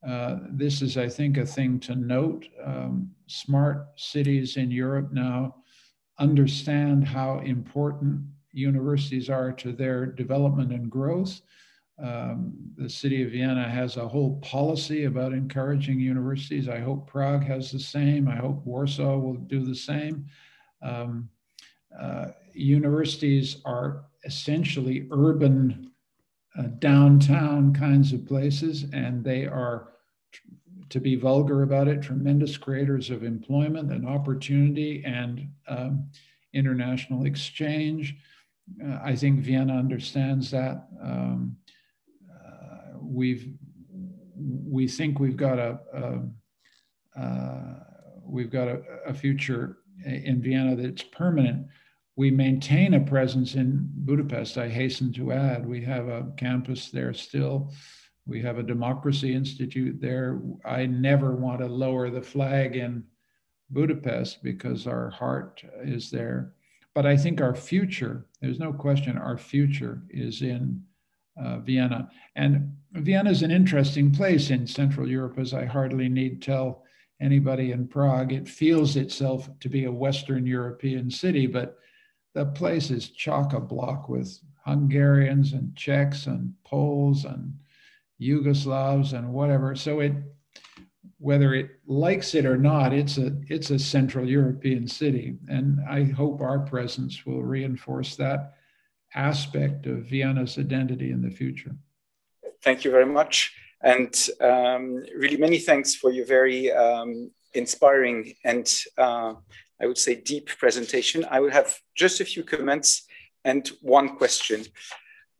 Uh, this is, I think, a thing to note. Um, smart cities in Europe now understand how important universities are to their development and growth. Um, the city of Vienna has a whole policy about encouraging universities. I hope Prague has the same. I hope Warsaw will do the same. Um, uh, universities are essentially urban uh, downtown kinds of places, and they are, to be vulgar about it, tremendous creators of employment and opportunity and um, international exchange. Uh, I think Vienna understands that. Um, uh, we've we think we've got a, a uh, we've got a, a future in Vienna that's permanent we maintain a presence in Budapest, I hasten to add. We have a campus there still. We have a democracy institute there. I never want to lower the flag in Budapest because our heart is there. But I think our future, there's no question, our future is in uh, Vienna. And Vienna is an interesting place in Central Europe, as I hardly need tell anybody in Prague. It feels itself to be a Western European city, but the place is chock a block with Hungarians and Czechs and Poles and Yugoslavs and whatever. So it, whether it likes it or not, it's a it's a Central European city, and I hope our presence will reinforce that aspect of Vienna's identity in the future. Thank you very much, and um, really many thanks for your very um, inspiring and uh, I would say, deep presentation. I will have just a few comments and one question.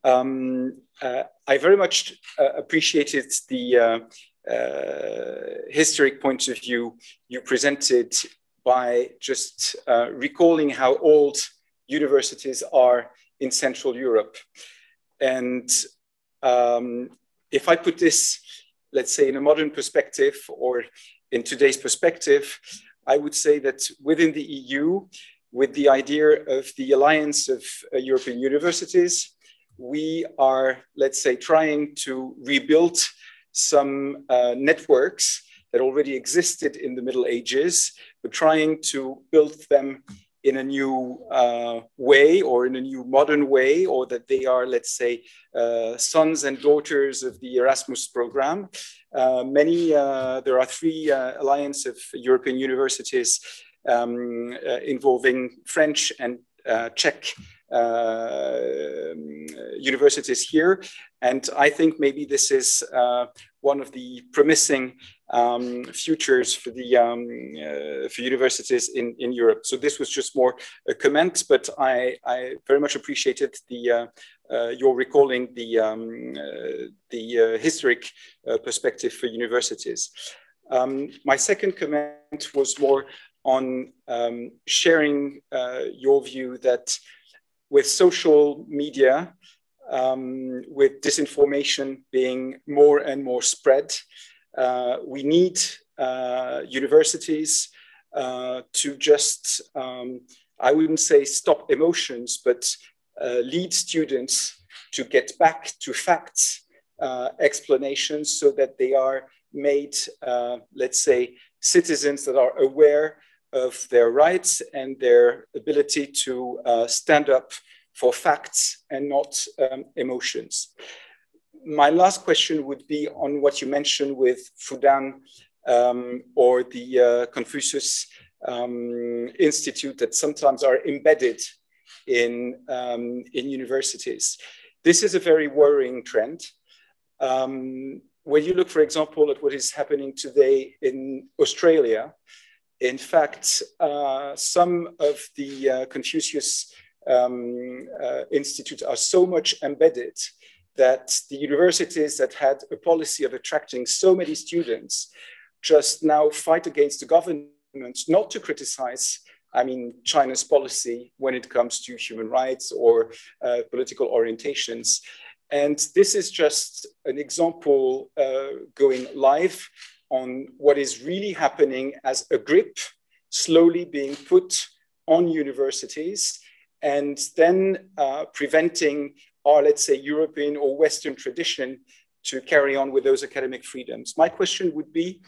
Um, uh, I very much uh, appreciated the uh, uh historic point of view you presented by just uh, recalling how old universities are in Central Europe. And um, if I put this, let's say, in a modern perspective or in today's perspective, I would say that within the EU, with the idea of the alliance of uh, European universities, we are, let's say, trying to rebuild some uh, networks that already existed in the Middle Ages, but trying to build them in a new uh, way or in a new modern way, or that they are, let's say, uh, sons and daughters of the Erasmus program. Uh, many, uh, there are three uh, alliance of European universities um, involving French and Czech uh, universities here. And I think maybe this is uh, one of the promising um, futures for the um, uh, for universities in, in Europe. So this was just more a comment, but I, I very much appreciated the uh, uh, your recalling the um, uh, the uh, historic uh, perspective for universities. Um, my second comment was more on um, sharing your view that with social media um, with disinformation being more and more spread. Uh, we need uh, universities uh, to just, um, I wouldn't say stop emotions, but uh, lead students to get back to facts, uh, explanations, so that they are made, uh, let's say, citizens that are aware of their rights and their ability to stand up for facts and not um, emotions. My last question would be on what you mentioned with Fudan um, or the uh, Confucius um, Institute that sometimes are embedded in, um, in universities. This is a very worrying trend. Um, when you look, for example, at what is happening today in Australia, in fact, uh, some of the uh, Confucius um, uh, institutes are so much embedded that the universities that had a policy of attracting so many students just now fight against the government not to criticize I mean, China's policy when it comes to human rights or uh, political orientations. And this is just an example uh, going live on what is really happening as a grip slowly being put on universities and then uh, preventing our, let's say, European or Western tradition to carry on with those academic freedoms. My question would be,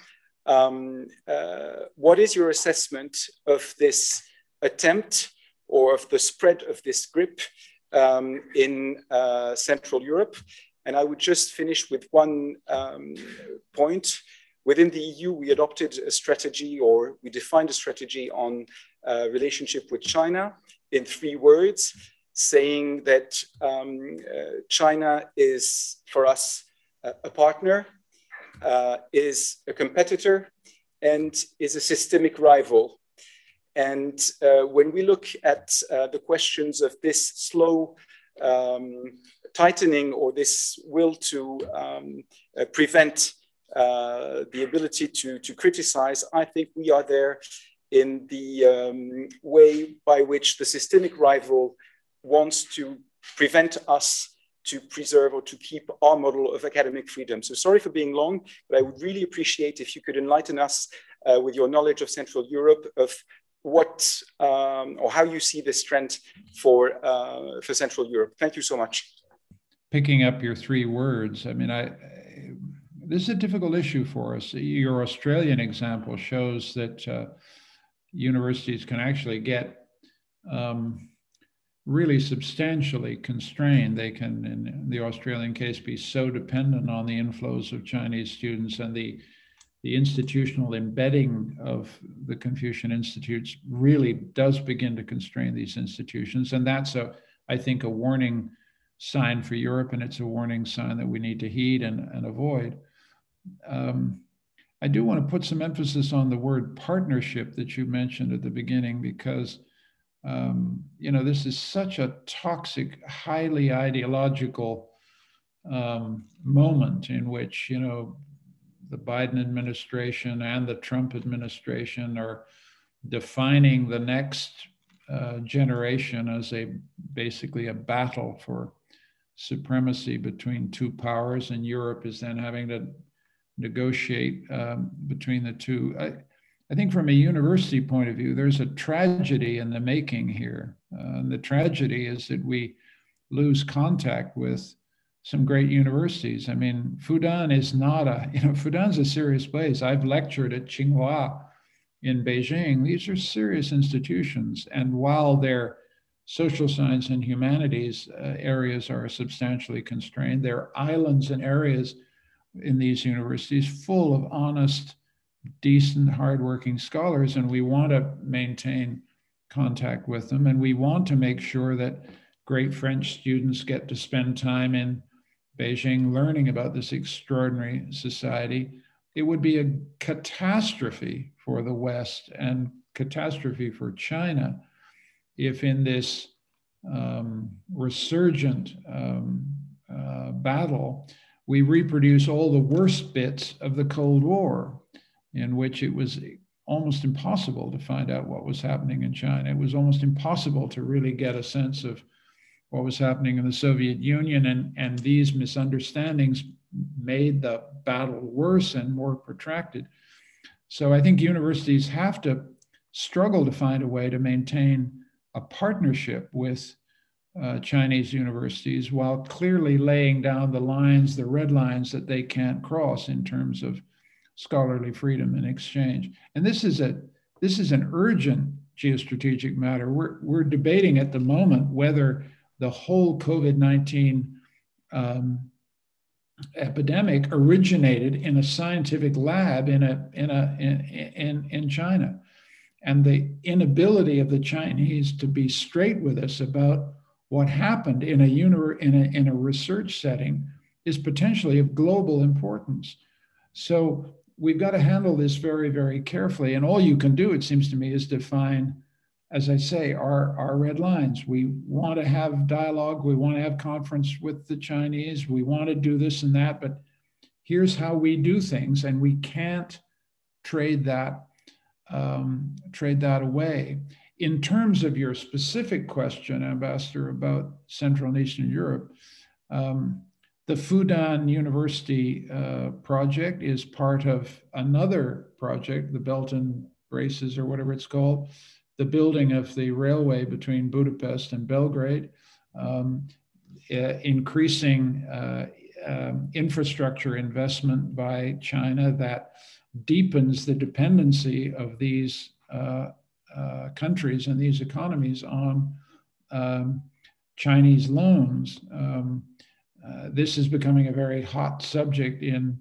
um, uh, what is your assessment of this attempt or of the spread of this grip um, in uh, Central Europe? And I would just finish with one um, point. Within the EU, we adopted a strategy or we defined a strategy on uh, relationship with China in three words, saying that um, uh, China is for us uh, a partner, uh, is a competitor, and is a systemic rival. And uh, when we look at uh, the questions of this slow um, tightening or this will to um, uh, prevent the ability to, to criticize, I think we are there in the um, way by which the systemic rival wants to prevent us to preserve or to keep our model of academic freedom. So sorry for being long, but I would really appreciate if you could enlighten us uh, with your knowledge of Central Europe of what um, or how you see this trend for uh, for Central Europe. Thank you so much. Picking up your three words, I mean, I this is a difficult issue for us. Your Australian example shows that uh, universities can actually get um, really substantially constrained. They can, in the Australian case, be so dependent on the inflows of Chinese students and the the institutional embedding of the Confucian Institutes really does begin to constrain these institutions. And that's a, I think, a warning sign for Europe, and it's a warning sign that we need to heed and, and avoid. Um, I do want to put some emphasis on the word partnership that you mentioned at the beginning because um, you know this is such a toxic, highly ideological um, moment in which you know the Biden administration and the Trump administration are defining the next uh, generation as a basically a battle for supremacy between two powers, and Europe is then having to negotiate um, between the two. I, I, think from a university point of view, there's a tragedy in the making here. Uh, and the tragedy is that we lose contact with some great universities. I mean, Fudan is not a, you know, Fudan's a serious place. I've lectured at Tsinghua in Beijing. These are serious institutions. And while their social science and humanities uh, areas are substantially constrained, there are islands and areas in these universities full of honest, decent, hardworking scholars, and we want to maintain contact with them. And we want to make sure that great French students get to spend time in Beijing learning about this extraordinary society, it would be a catastrophe for the West and catastrophe for China if in this um, resurgent um, uh, battle, we reproduce all the worst bits of the Cold War, in which it was almost impossible to find out what was happening in China. It was almost impossible to really get a sense of what was happening in the Soviet Union, and, and these misunderstandings made the battle worse and more protracted. So I think universities have to struggle to find a way to maintain a partnership with uh, Chinese universities while clearly laying down the lines, the red lines that they can't cross in terms of scholarly freedom and exchange. And this is a this is an urgent geostrategic matter. We're, we're debating at the moment whether the whole COVID 19 um, epidemic originated in a scientific lab in, a, in, a, in, in, in China. And the inability of the Chinese to be straight with us about what happened in a, in a, in a research setting is potentially of global importance. So we've got to handle this very, very carefully. And all you can do, it seems to me, is define, as I say, our, our red lines. We want to have dialogue. We want to have conference with the Chinese. We want to do this and that. But here's how we do things. And we can't trade that, um, trade that away in terms of your specific question, Ambassador, about Central and Eastern Europe, um, the Fudan University uh, project is part of another project, the Belt and Braces, or whatever it's called, the building of the railway between Budapest and Belgrade, um, uh, increasing uh, um, infrastructure investment by China that deepens the dependency of these uh, uh, countries and these economies on um, Chinese loans. Um, uh, this is becoming a very hot subject in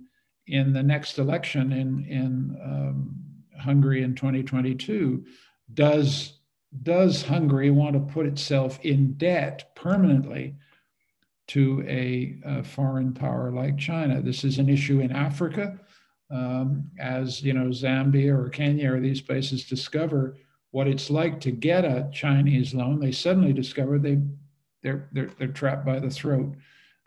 in the next election in in um, Hungary in 2022. Does does Hungary want to put itself in debt permanently to a, a foreign power like China? This is an issue in Africa, um, as you know, Zambia or Kenya or these places discover what it's like to get a Chinese loan, they suddenly discover they, they're, they're, they're trapped by the throat.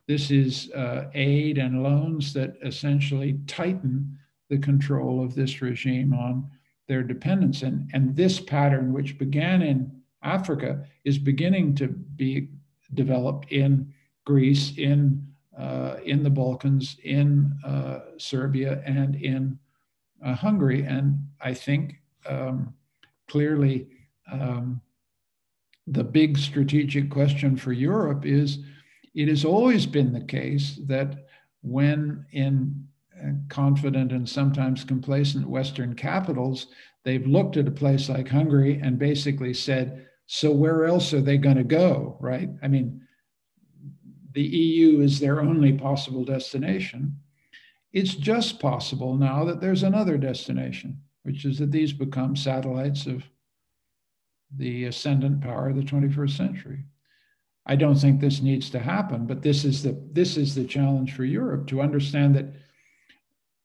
This is uh, aid and loans that essentially tighten the control of this regime on their dependence. And, and this pattern, which began in Africa, is beginning to be developed in Greece, in, uh, in the Balkans, in uh, Serbia, and in uh, Hungary. And I think um, clearly um, the big strategic question for Europe is it has always been the case that when in uh, confident and sometimes complacent Western capitals, they've looked at a place like Hungary and basically said, so where else are they going to go, right? I mean, the EU is their only possible destination. It's just possible now that there's another destination which is that these become satellites of the ascendant power of the 21st century. I don't think this needs to happen, but this is the this is the challenge for Europe to understand that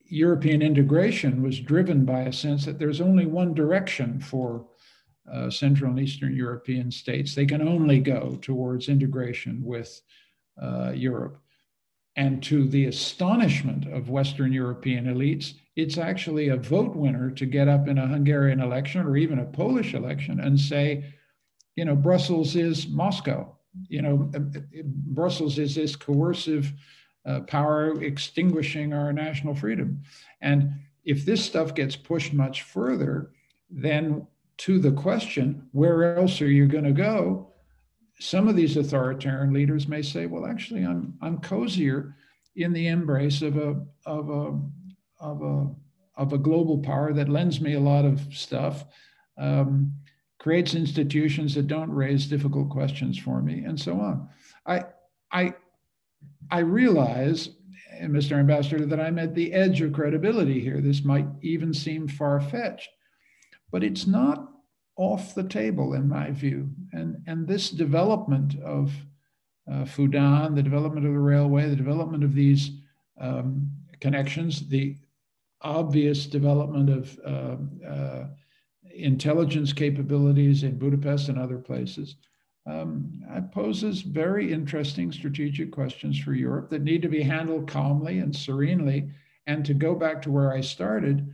European integration was driven by a sense that there's only one direction for uh, Central and Eastern European states. They can only go towards integration with uh, Europe. And to the astonishment of Western European elites, it's actually a vote winner to get up in a Hungarian election or even a Polish election and say, you know, Brussels is Moscow. You know, uh, uh, Brussels is this coercive uh, power extinguishing our national freedom. And if this stuff gets pushed much further, then to the question, where else are you going to go? Some of these authoritarian leaders may say, well, actually, I'm, I'm cozier in the embrace of a, of a of a of a global power that lends me a lot of stuff, um, creates institutions that don't raise difficult questions for me, and so on. I I I realize, Mr. Ambassador, that I'm at the edge of credibility here. This might even seem far fetched, but it's not off the table in my view. And and this development of uh, Fudan, the development of the railway, the development of these um, connections, the obvious development of uh, uh, intelligence capabilities in Budapest and other places, um, poses very interesting strategic questions for Europe that need to be handled calmly and serenely. And to go back to where I started,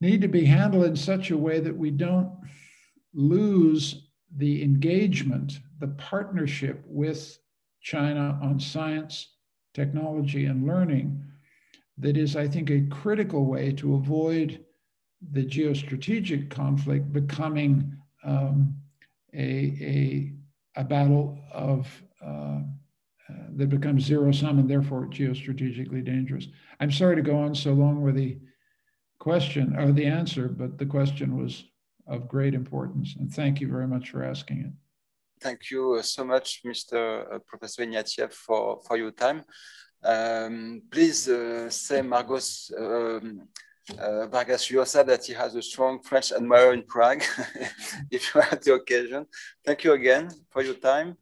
need to be handled in such a way that we don't lose the engagement, the partnership with China on science, technology, and learning that is, I think, a critical way to avoid the geostrategic conflict becoming um, a, a, a, battle of uh, uh, that becomes zero sum and therefore geostrategically dangerous. I'm sorry to go on so long with the question or the answer, but the question was of great importance. And thank you very much for asking it. Thank you so much, Mr. Uh, Professor Ignatieff, for, for your time. Um, please uh, say Margos um, uh, Vargas Llosa that he has a strong French admirer in Prague, if you have the occasion. Thank you again for your time.